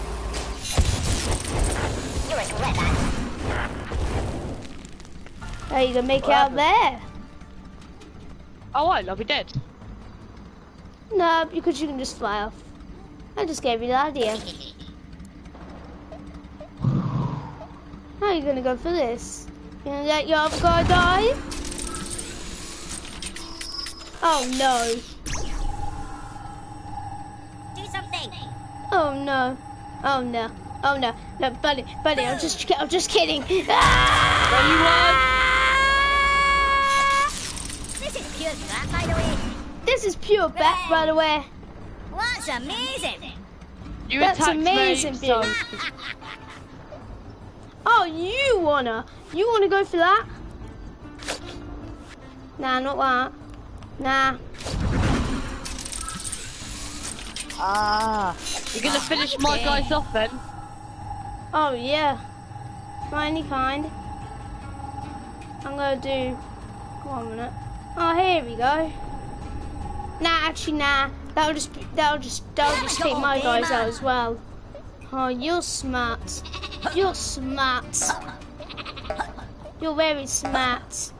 You regret that. Are you gonna make it What out there? Oh, I love you be dead. No, because you can just fly off. I just gave you the idea. How are you gonna go for this? You gonna let your other guy die? Oh no. Do something. Oh no. Oh no. Oh no. No, buddy, buddy, I'm just I'm just kidding. Ah! This is pure crap, by the way. This is pure bat, by the way. That's amazing. You That's amazing, me, so... Oh, you wanna? You wanna go for that? Nah, not that. Nah. Ah, you're gonna finish my guys off then? Oh yeah. Any kind. I'm gonna do. One minute. Oh, here we go. Nah, actually, nah. That'll just be, that'll just that'll just take my guys out as well. Oh, you're smart. You're smart. You're very smart.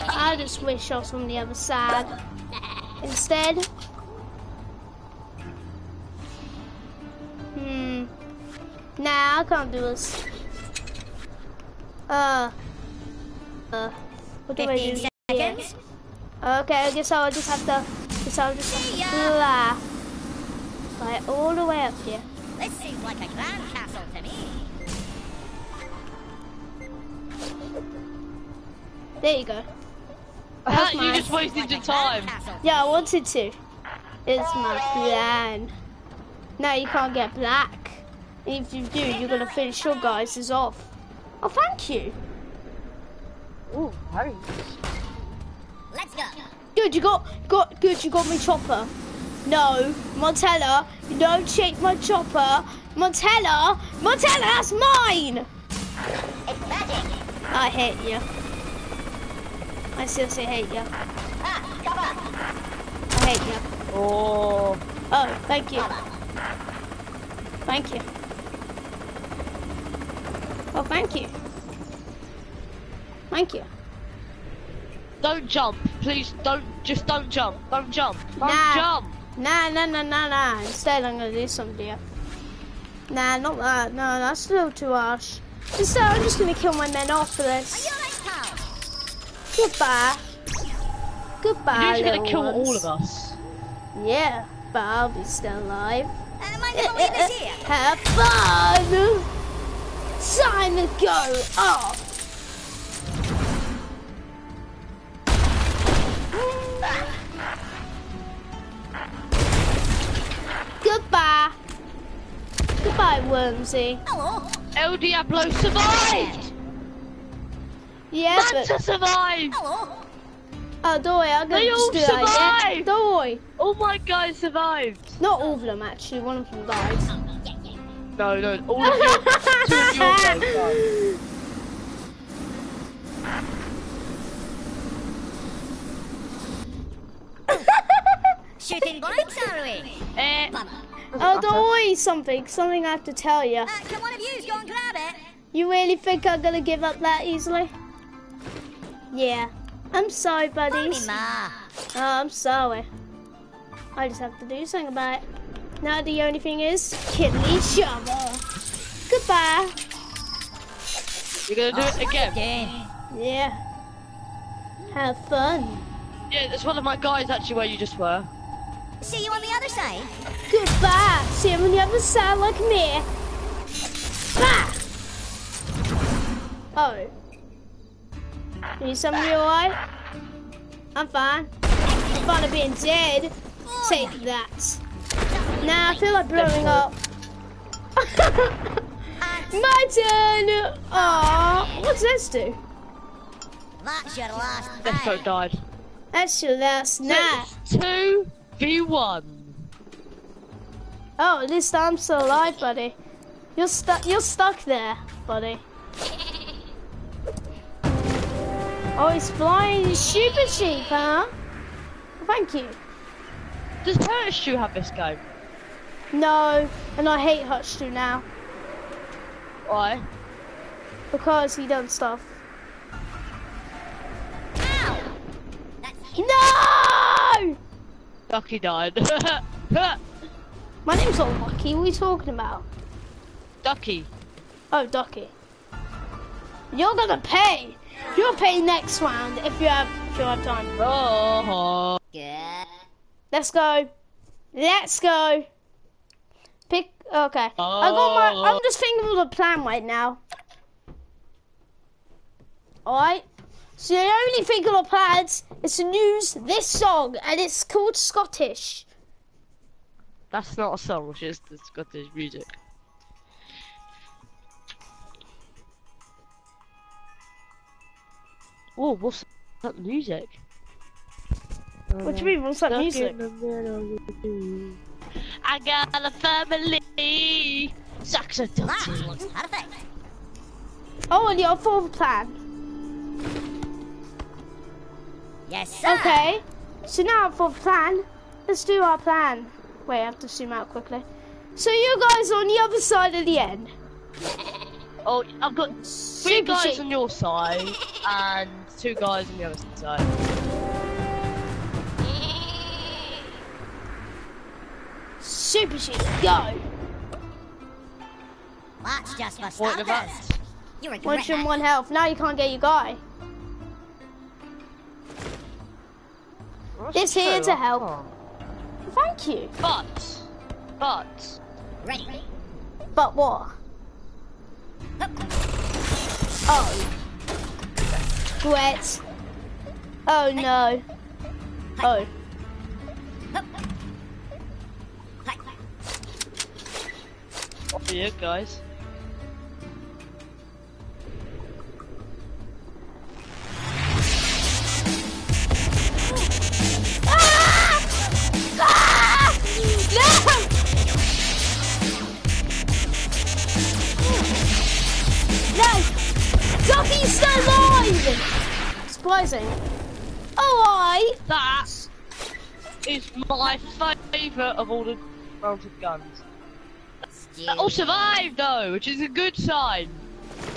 I just wish I was from the other side. Instead. Hmm. Nah, I can't do this. Uh. Uh. What do I do? 15 here? Seconds. Okay, I guess I'll just have to. Guess I'll just have to fly. Uh. Fly all the way up here. This seems like a grand castle to me. There you go. you mine. just wasted your time. Yeah, I wanted to. It's my plan. No, you can't get black. If you do, you're gonna finish your guys' off. Oh, thank you. Ooh, Harry. Let's go. Good, you got, got, good, you got me chopper. No, Montella, you don't shake my chopper. Montella, Montella, that's mine. It's magic. I hate you. I seriously hate you. Ah, cover. I hate you. Oh, Oh, thank you. Thank you. Oh, thank you. Thank you. Don't jump, please. Don't just don't jump. Don't jump. Don't Nah. jump. Nah, nah, nah, nah, nah. Instead, I'm gonna do something to you. Nah, not that. No, that's a little too harsh. Instead, I'm just gonna kill my men off for Are this. you alright, pal? Goodbye. Goodbye, You're gonna little kill ones. all of us. Yeah, but I'll be still alive. Uh, mind if I leave this here? Have fun! Time to go off! Goodbye. Goodbye, Wormsy. Hello. El Diablo survived. Yeah, Manta but survived. Hello. oh, don't worry, I'm gonna They just all do that. Yeah, survived. don't worry. All my guys survived. Not all of them actually. One of them died. Yeah, yeah. No, no, all of your, two of your guys died. Shooting blanks, are we? Eh, Oh, matter. don't worry, something. Something I have to tell you. Uh, can one of yous go and grab it? You really think I'm gonna give up that easily? Yeah. I'm sorry, Mommy, buddies. ma. Oh, I'm sorry. I just have to do something about it. Now the only thing is, kidney each other. Goodbye. You're gonna do it again. Again. Yeah. Have fun. Yeah, it's one of my guys actually where you just were. See you on the other side. Goodbye. See you on the other side like me. Bah! Oh. Need something you alright? I'm fine. I'm Fun of being dead. Take that. Nah, I feel like blowing up. My turn! Aww, what's this do? That's your last Deathstroke night. died. That's your last night. Two v one. Oh, at least I'm still alive, buddy. You're stuck. You're stuck there, buddy. Oh, he's flying his super sheep, huh? Thank you. Does Parents Stew have this game? No, and I hate Hutch now Why? because he done stuff. Ow! That's No! Ducky died. My name's not Lucky. What are you talking about? Ducky. Oh, Ducky. You're gonna pay. You'll pay next round if you have if you have time. Uh-huh. Oh. good. Let's go. Let's go. Pick. Okay. I got my. Uh. I'm just thinking of the plan right now. Alright. So the only thing on the plans is to use this song, and it's called Scottish. That's not a song, which is the Scottish music. Oh, what's that music? What do you mean? What's that music? in the middle of the two. I got a family. Sucks a ah, That dotty. looks perfect. Oh, and your fourth plan. Yes, sir. Okay. So now for plan, let's do our plan. Wait, I have to zoom out quickly. So you guys are on the other side of the end. Oh, I've got three Super guys on your side and two guys on the other side. Super sheep, go. That's just for starters. that. You were One great. shot, one health. Now you can't get your guy. This here to help. can't. Thank you. But, but, Ready. But what? Oh. Wet. Oh no. Oh. what for you guys? Ducky's still alive! Surprising. Alright. That is my favourite of all the mounted guns. Stew. That all survived though, which is a good sign.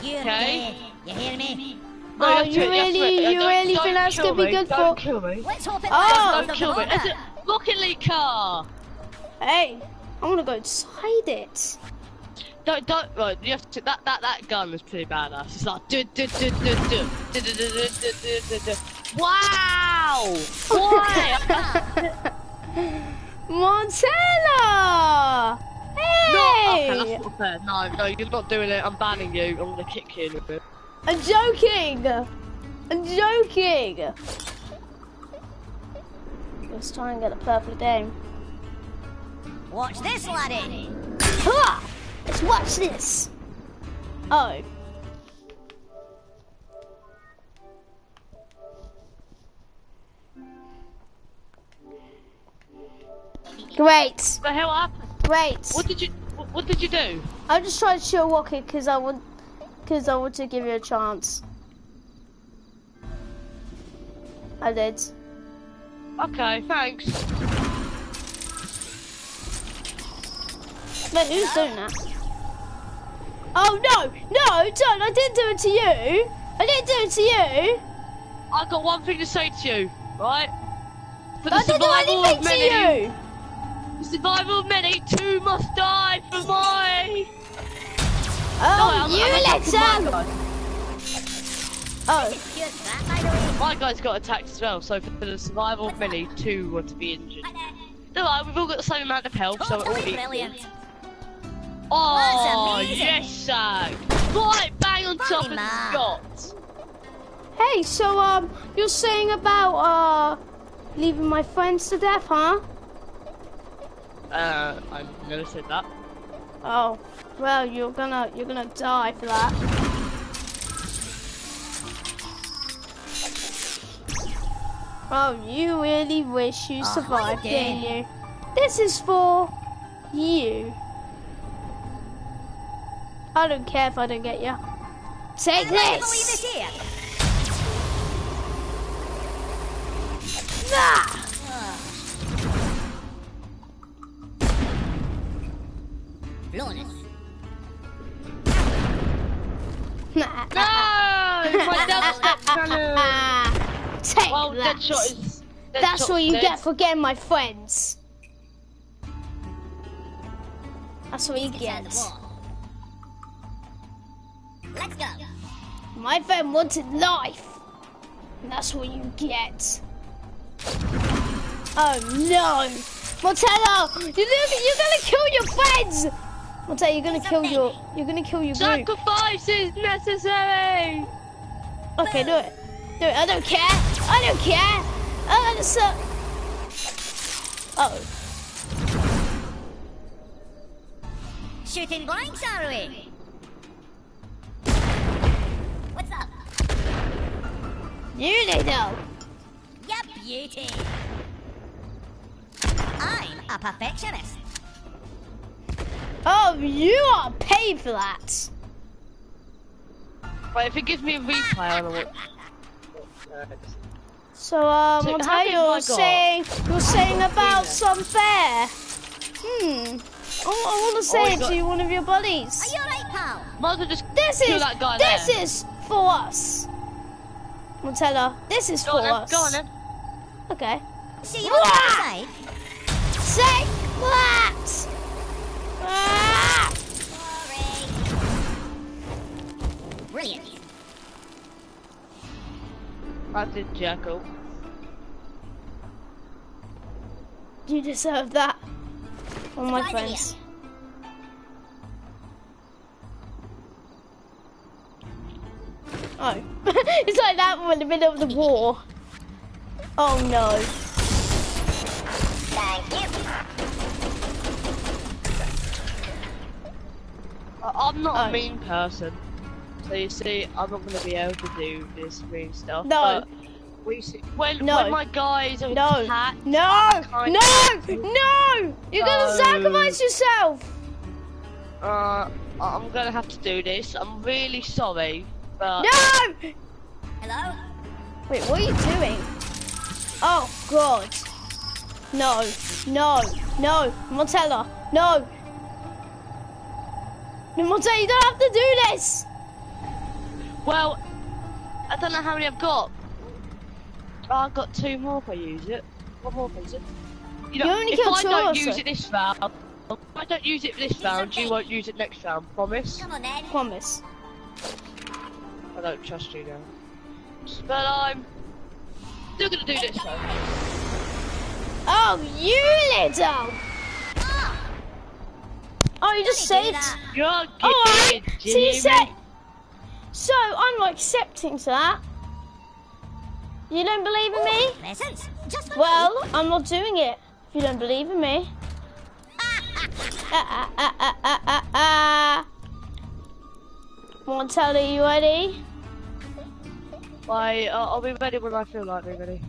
You Okay. You hear me? No, Oh, you really- uh, you don't- really don't think that's kill gonna be good don't for- kill me. Let's hope it Oh. lasts Don't kill me. It's a Rocket League car. Hey, I wanna go inside it. Don't don't right, you have to that that that gun was pretty badass. It's like du, du, du, du, du, du, du, du, du, du, du, du, du. Wow! Why? Montana! No, okay, that's not fair. No, no, you're not doing it. I'm banning you. I'm gonna kick you in a bit. I'm joking! I'm joking! Let's try and get a perfect aim. Watch this, laddie. Ha! Let's watch this! Oh. Great, What the hell happened? great. What did you what, did you do? I just tried to show walking because I want, because I want to give you a chance. I did. Okay, thanks. Who's doing that? Oh no, no, John, I didn't do it to you. I didn't do it to you. I've got one thing to say to you, right? For the I survival of to many, the survival of many, two must die for my. Oh, I'm- you I'm let attacking my Sam. guy. Oh, Excuse that, by the way. My guy's got attacked as well, so for the survival of many, two were to be injured. Alright, we've all got the same amount of health, so it all Totally equals. brilliant. Oh, That's amazing. yes, Zach! Right, bang on top of Funny the man. Scott! hey, so um, you're saying about uh, leaving my friends to death, huh? Uh, I never said that. Oh, well, you're gonna you're gonna die for that. Oh, you really wish you Oh, survived, I didn't you? This is for you. I don't care if I don't get you. Take I'd like to this. this here. Ah! Flawless. No! My dubstep cannon! Take Well, that. Deadshot is. That's what you dead. get for getting my friends. That's what you get. The wall. Let's go. My friend wanted life. And that's what you get. Oh no! Montella! You're, gonna- you're gonna kill your friends! Montella, you're gonna kill your you're gonna kill your group. Sacrifice is necessary! Okay, do it. Do it. I don't care. I don't care. Oh, that's uh... Oh. Shooting blanks, are we? What's up? You need help. Ya beauty. I'm a perfectionist. Oh, you are paid for that. Wait, if it gives me a replay, I don't. So, um, So what how are you saying? You're saying about some bear. Hmm. Oh, I, want to say Oh, it you got- to one of your buddies. Are buddies. you alright, pal? Might as well just This kill is that guy this there. is for us. Montella, this is Go for on us. go on then. Okay. See you on the other side. Take that. Ah! Sorry. Brilliant. I did Jackal. You deserve that. All my Right friends. Oh. it's like that one in the middle of the war. Oh no. Thank you. I- I'm not Oh. a mean person. So you see, I'm not going to be able to do this mean stuff. No. But we see, when, No. when my guys are No. attacked, No! kind No! of- No! You're gonna No. sacrifice yourself! uh, I'm going to have to do this. I'm really sorry, but No! Hello? Wait, what are you doing? Oh god. No, no, no, Montella, no. No, Montella, you don't have to do this! well, I don't know how many I've got. Oh, I've got two more if I use it. One more if I use it. You know, You only if killed I two don't also. use it this round, if I don't use it this round, you won't use it next round. Promise? Come on then. Promise. I don't trust you now. But I'm still gonna do this though. Oh, you little! Oh, you just Don't do saved. You're Alright, giving so you said. So, I'm not accepting to that. You don't believe in me? presents. Just for Well, I'm not doing it. If you don't believe in me. Ah, ah, ah, ah, ah, ah, ah. Montella, you ready? I, uh, I'll be ready when I feel like being ready.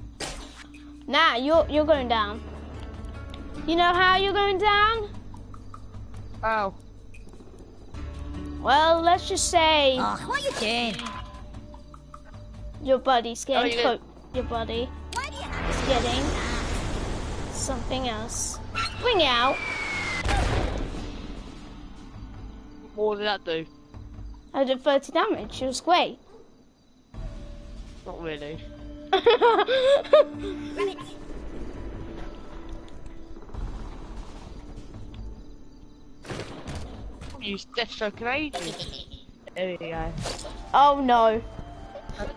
Nah, you're you're going down. You know how you're going down? Ow. Well, let's just say Oh, what are you doing? your buddy's getting you co- your buddy Why do you have is getting something else. Bring it out. What did that do? I did 30 damage. It was great. Not really. Rabbit. Use Deathstroke and ages. There we go. oh no.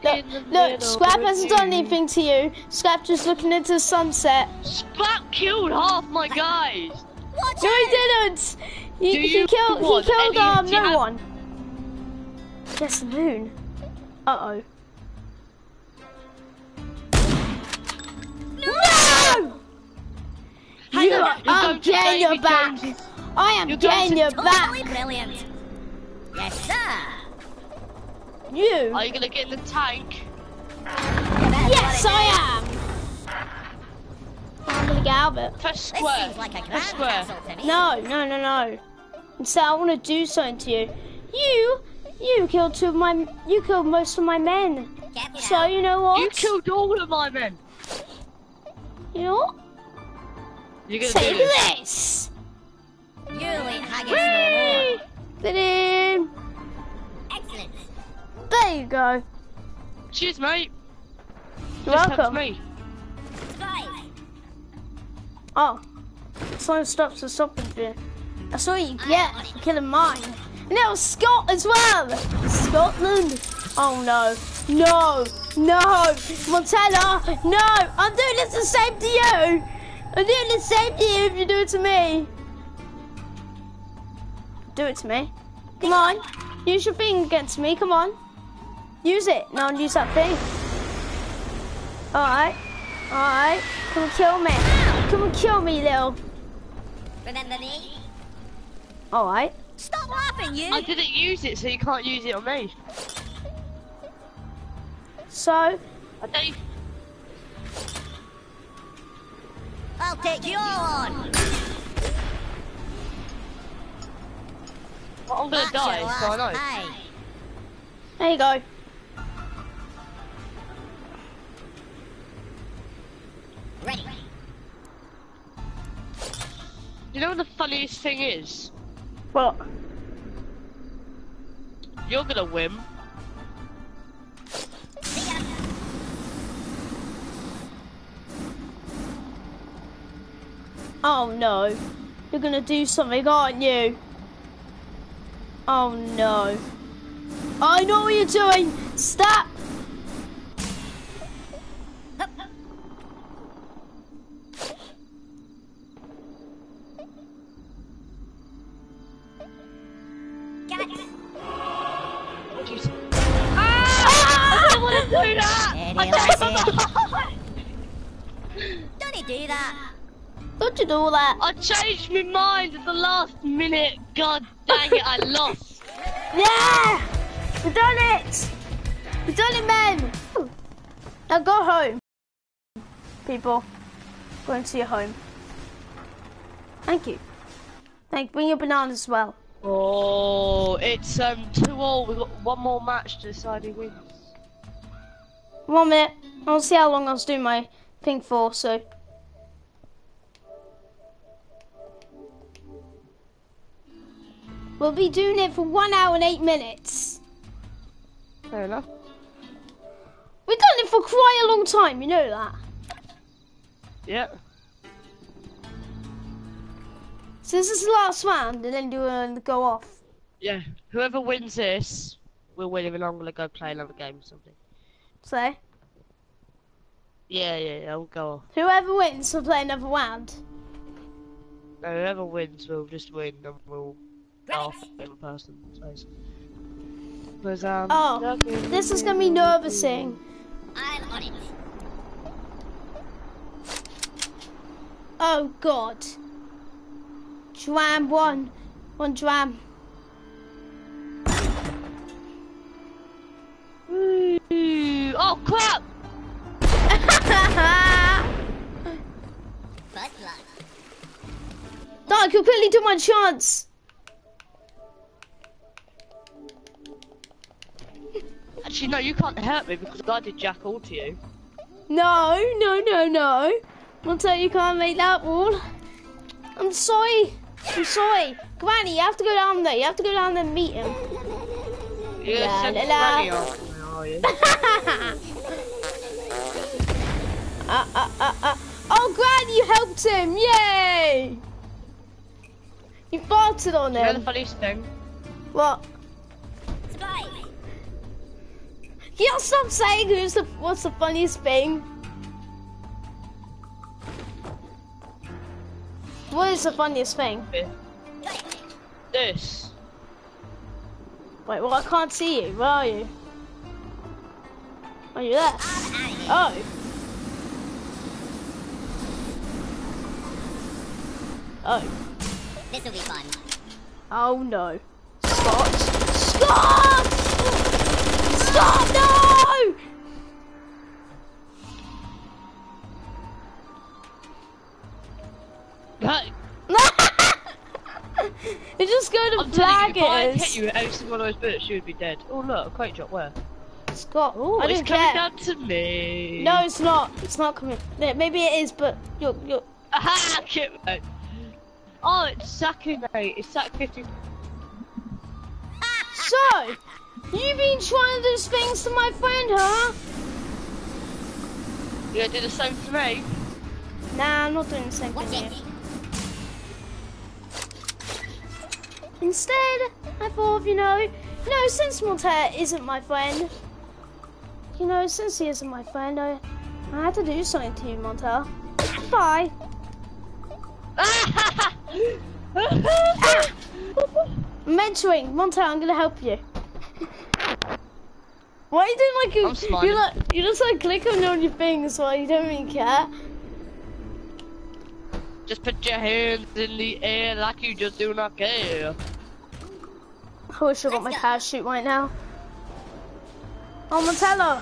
Look, look, Scrap hasn't done anything to you. Scrap just looking into the sunset. Scrap killed half my guys. Watch No, he didn't. He, Do he you killed. He killed um, no one. Yes, the moon. Uh oh. Hang You on, are- you're I'm getting your back. Jones's- I am You're getting to your Totally back. brilliant. Yes, sir. You. Are you gonna get in the tank? Yes, what it I am. I'm gonna get out of it. Press square. This like Press square. castle. No, no, no, no. Instead, I want to do something to you. You, you killed two of my. You killed most of my men. Careful So now. you know what? You killed all of my men. You know what? You're gonna Take do this. this. You ain't haggis no more. Ba-ding. Excellent. There you go. Cheers, mate. You're This helps welcome. me. Five. Oh, slow stops to stop you. That's what you get for killing mine. And that was Scott as well. Scotland. Oh no, no, no, Montana, no. I'm doing this the same to you. I'm doing the same to you if you do it to me. Do it to me. Come on. Use your thing against me. Come on. Use it. No, use that thing. Alright. Alright. Come and kill me. Come and kill me, little. Remember me? Alright. Stop laughing, you. I didn't use it, so you can't use it on me. So, I don't. Even- I'll take you all on. Well, I'm gonna That's die, so I know. pay. there you go. Ready. You know what the funniest thing is? What? You're gonna win. Oh no. You're gonna do something, aren't you? Oh no. I know what you're doing. Stop. Changed my mind at the last minute. God dang it, I lost. Yeah! We've done it! We've done it, men! Now go home. People. Go into your home. Thank you. Thank you. Bring your bananas as well. Oh, it's um two all. We've got one more match to decide who wins. One minute. I'll see how long I was doing my thing for, so. We'll be doing it for one hour and eight minutes. Fair enough. We've done it for quite a long time, you know that. Yeah. So this is the last round, and then we'll uh, go off. Yeah. Whoever wins this will win, and I'm gonna go play another game or something. So, Yeah, yeah, yeah. I'll go off. whoever wins will play another round. No, whoever wins will just win, and we'll. Off in person. So. Because, um, Oh, this is gonna be nervousing. I'm on it. Oh God. Dram one, one dram. Ooh, oh crap! First blood. no, I completely took my chance. Actually, no, you can't hurt me because I did jack all to you. No, no, no, no. I'll tell you, you can't make that wall. I'm sorry. I'm sorry. Granny, you have to go down there. You have to go down there and meet him. You're La, la, la. Granny after me, are you? uh, uh, uh, uh. Oh, Granny, you helped him! Yay! You farted on him. You know the funniest thing? What? Can you stop saying who's the what's the funniest thing? What is the funniest thing? This. Wait, well I can't see you. Where are you? Are you there? Oh. Oh. This'll be fun. Oh no. Scott. Scott! Scott, no! Hey, It's just going to I'm telling you, if I hit you with every single one of those bullets, you would be dead. Oh look, a crate drop where? Scott, Oh, I it's coming care. down to me. No, it's not. It's not coming. Maybe it is, but you're, you're. Aha! Kit, mate. Oh. oh, it's sacking, mate. It's sack 50. So, you been trying those things to my friend, huh? You gonna do the same to me? Nah, I'm not doing the same Watch thing it. here. Instead, I thought, you know, no, since Monter isn't my friend, you know, since he isn't my friend, I, I had to do something to you, Monter. Bye. Ah! Mentoring, Monter, I'm gonna help you. Why are you doing like I'm a, smiling. you like you just like click on all your things while you don't really care? just put your hands in the air like you just do not care. I wish I got my parachute right now. Oh, Montella!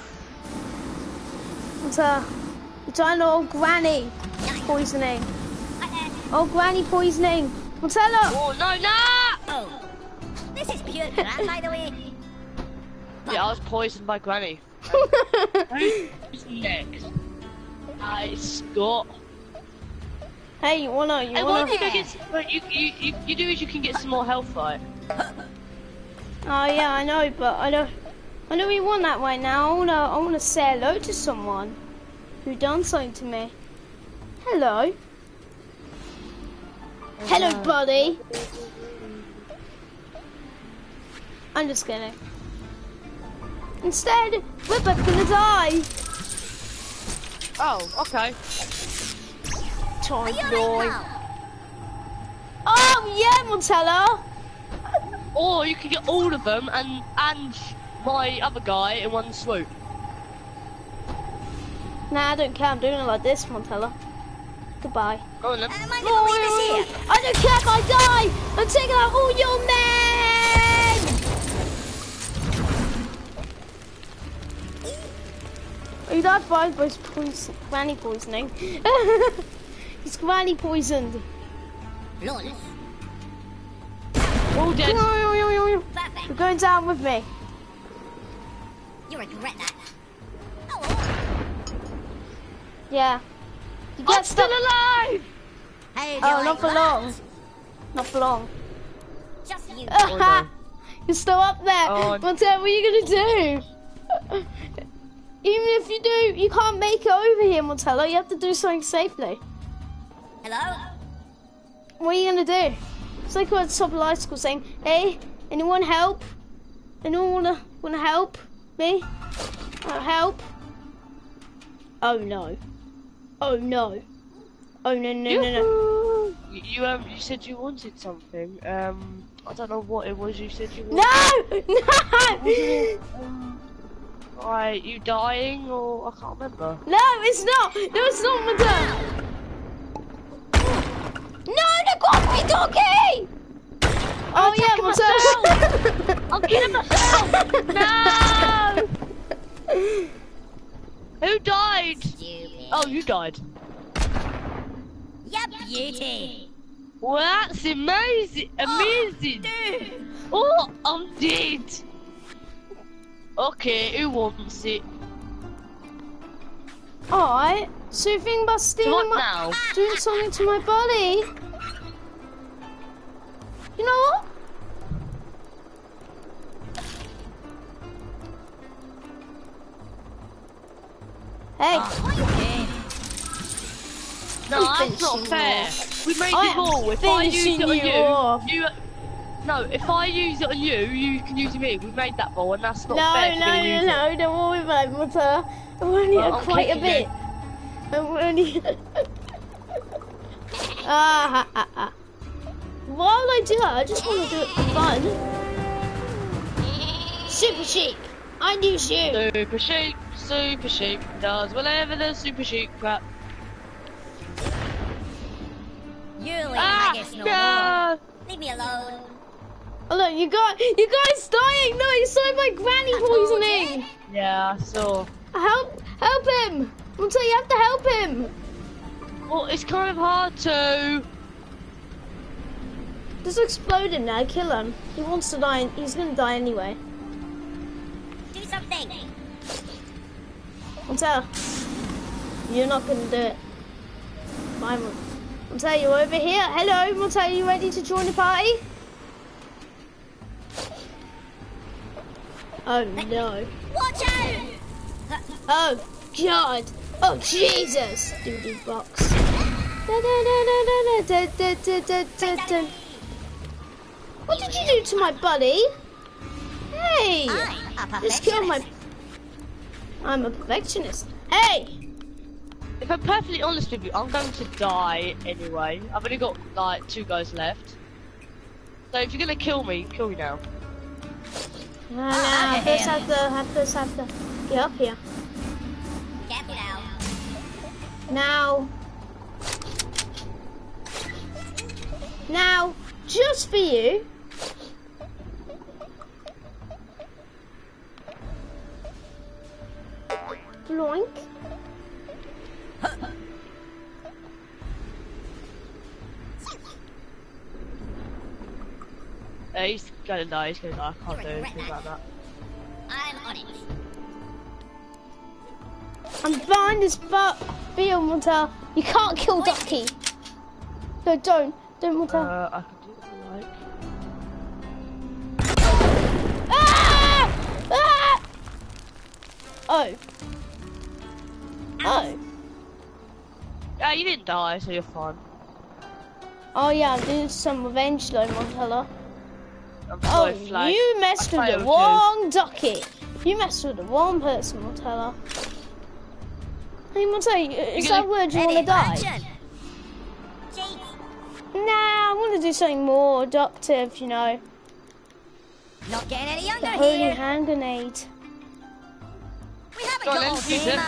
Montella, you're trying to old granny poisoning. Old granny poisoning. Montella! Oh no, no! Oh. This is pure crap, by the way. Yeah, I was poisoned by Granny. Who's next? I Scott. hey, you wanna, you Hey, wanna? you go get some, you, you, you, you do is you can get some more health, right? Oh yeah, I know, but I don't, I don't really want that right now. I wanna, I wanna say hello to someone who done something to me. Hello. Hello, buddy. I'm just kidding. Instead, we're both gonna die. Oh, okay. Toy You're boy. Oh yeah, Montella. Or you can get all of them and and my other guy in one swoop. Nah, I don't care. I'm doing it like this, Montella. Goodbye. Go on then. Am I gonna leave us here? I don't care if I die! I'm taking out all your men! He died by by poison, granny poisoning. He's granny poisoned. Flawless. All dead. You're Perfect. going down with me. You regret that. Hello. Yeah. You I'm still alive! How do you Oh, like not for that? long. Not for long. Just you. Oh, no. You're still up there. Oh. But uh, what are you gonna do? Even if you do, you can't make it over here, Montella. You have to do something safely. Hello? What are you gonna do? It's like we're at the top of life school saying, "Hey, anyone help? Anyone wanna wanna help me? Uh, help?" Oh no! Oh no! Oh no no no no! Yoo-hoo. You, you um you said you wanted something. Um I don't know what it was you said you wanted. No! No! Um, you dying or I can't remember. No, it's not. No, it's not my turn. No, got me, doggy. Oh yeah, my turn. I'm killing myself! No! Who died? Stupid. Oh, you died. Ya beauty. Well, that's amazing! Amazing! Oh, I'm dead! Okay, who wants it? Alright, so you think about stealing my, now? doing something to my body? You know what? Hey, ah, Okay. No, I'm that's not fair. We made I it all. If I use finishing you you, you. No, if I use it on you, you can use me. We made that ball, and that's not no, fair. if you're no, gonna no, no, don't worry about it, Mother. I'm only Well, quite a bit. you. I'm only. ah, ha, ha, ha. While I do that, I just want to do it for fun. Super chic. I do shoot. Super sheep, super sheep does whatever the super sheep crap. You leave Ah, Haggis no yeah. more. Leave me alone. Oh look, you got you guys dying. No, you saw my granny poisoning. Yeah, I saw. Help, help him. I'm telling you, you have to help him. Well, it's kind of hard to. Just explode him now. Kill him. He wants to die. He's gonna die anyway. Do something. Montel, you're not gonna do it. Bye, Mon- Montel, you over here? Hello, Montel, you ready to join the party? Oh no. Watch out! Oh god! Oh Jesus! Doody box. What did you do to my buddy? Hey! Just kill my. I'm a perfectionist. Hey! If I'm perfectly honest with you, I'm going to die anyway. I've only got like two guys left. So if you're gonna kill me, kill me now. No, no, I first have to, have first have to get up here. Now. Now. Now, just for you. Bloink. Uh, he's gonna die, he's gonna die. I can't do anything that. about that. I'm on it. I'm behind this but Theo Montel. You can't kill Ducky. No, don't. Don't Montel. Uh, I can do it if I like. Ah! Ah! Oh. Oh. Yeah, you didn't die, so you're fine. Oh yeah, I'm doing some revenge though, Montella. I'm Oh, sorry, Flag. you messed I with the failed wrong ducky. You messed with the wrong person, Montella. Hey, Montella, is gonna- that word you want to die? Nah, I want to do something more adoptive, you know. Not getting any The younger holy here. hand grenade. We haven't Go on got then,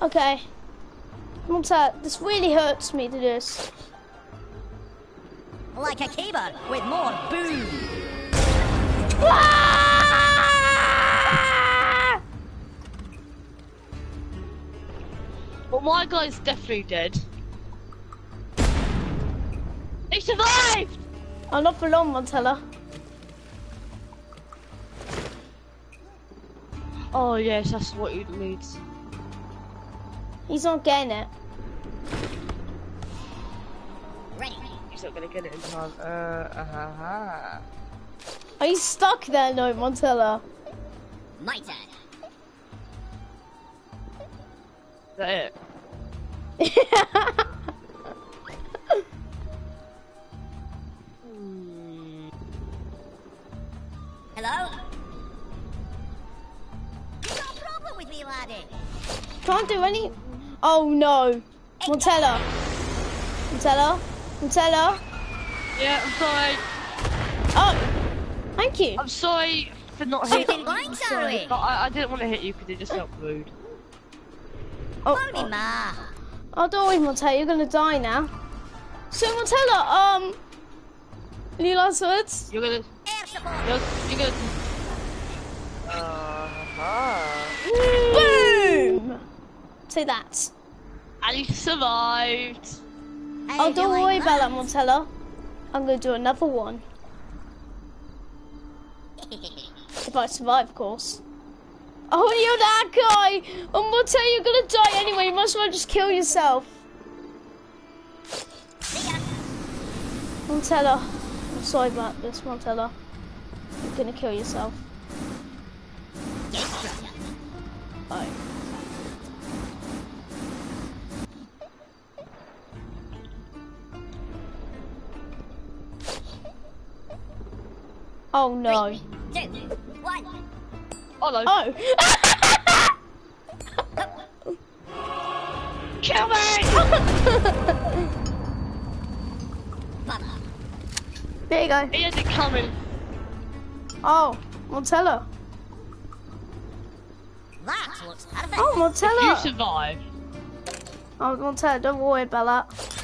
all use day, it. man. Okay. Montella, this really hurts me to do this. Like a keyboard with more boom. Ah! Well, my guy's definitely dead. He survived! I'm not for long, Montella. Oh yes, that's what he needs. He's not getting it. He's not gonna get it in time. Uh, uh ha, ha. Are you stuck there, no, Montella? My turn. Is that it? Hmm. Hello? You got a problem with me, laddie? Can't do any. Oh no, Montella. Montella. Montella. Yeah, I'm sorry. Oh, thank you. I'm sorry for not Shooting hitting. blanks, are Sorry, but I, I didn't want to hit you because it just felt rude. Oh, Pony ma. oh, don't worry, Montella. You're gonna die now. So, Montella, um, any last words? You're gonna, you're, you're gonna. Uh huh. Boom. Say that. And he survived. Oh, don't worry about that, Montella. I'm gonna do another one if I survive, of course. Oh, you're that guy. Oh, I'm gonna tell you, you're gonna die anyway. You might as well just kill yourself. Montella. I'm sorry about this, Montella. You're gonna kill yourself. Alright. Oh no. Two, one. Hello. Oh! oh. Kill me! There you go. he isn't coming. Oh, Montella. That looks perfect. Oh, Montella. You Montella. survive. Oh, Montella, don't worry about that.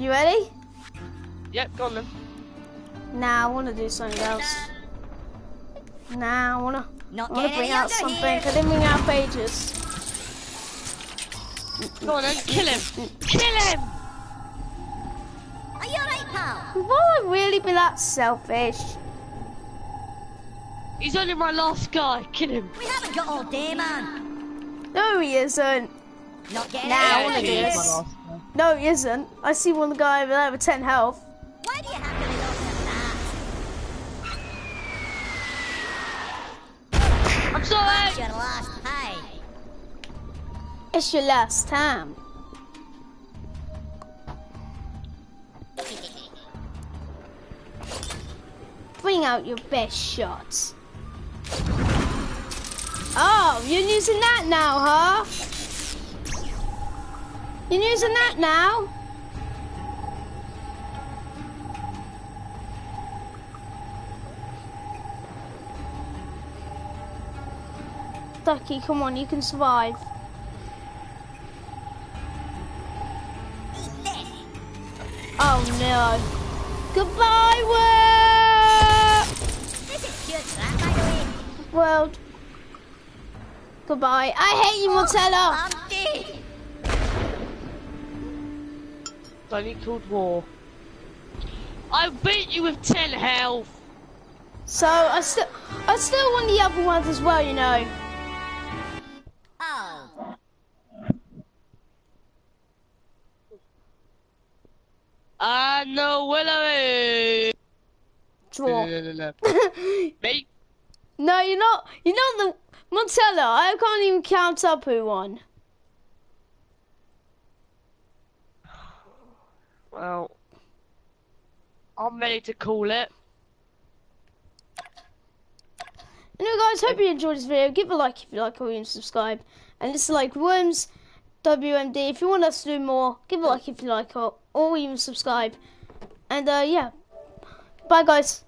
You ready? Yep, go on then. Nah, I want to do something else. Nah, I want to. Not I want to bring out something. here. I didn't bring out pages. Go on then, kill him. Kill him! Are you alright, pal? Will I really be that selfish? He's only my last guy. Kill him. We haven't got all day, man. No, he isn't. Not getting Nah, any I wanna do this. No, he isn't. I see one guy over there with 10 health. Why do you have to resort to that? I'm sorry! That's your last pie. It's your last time. Bring out your best shots. Oh, you're using that now, huh? You're using that now? Ducky, come on, you can survive. Oh no. Goodbye, world! World. Goodbye. I hate you, Montella. Oh, Humpty. Only called war. I beat you with 10 health. So I still, I still want the other ones as well, you know. Oh. Ah, no, Willowy. Draw. Me? no, you're not. You're not the Montella. I can't even count up who won. Well, I'm ready to call it. Anyway, guys, hope you enjoyed this video. Give a like if you like, or even subscribe. And this is like Worms WMD. If you want us to do more, give a like if you like, or, or even subscribe. And uh, yeah, bye, guys.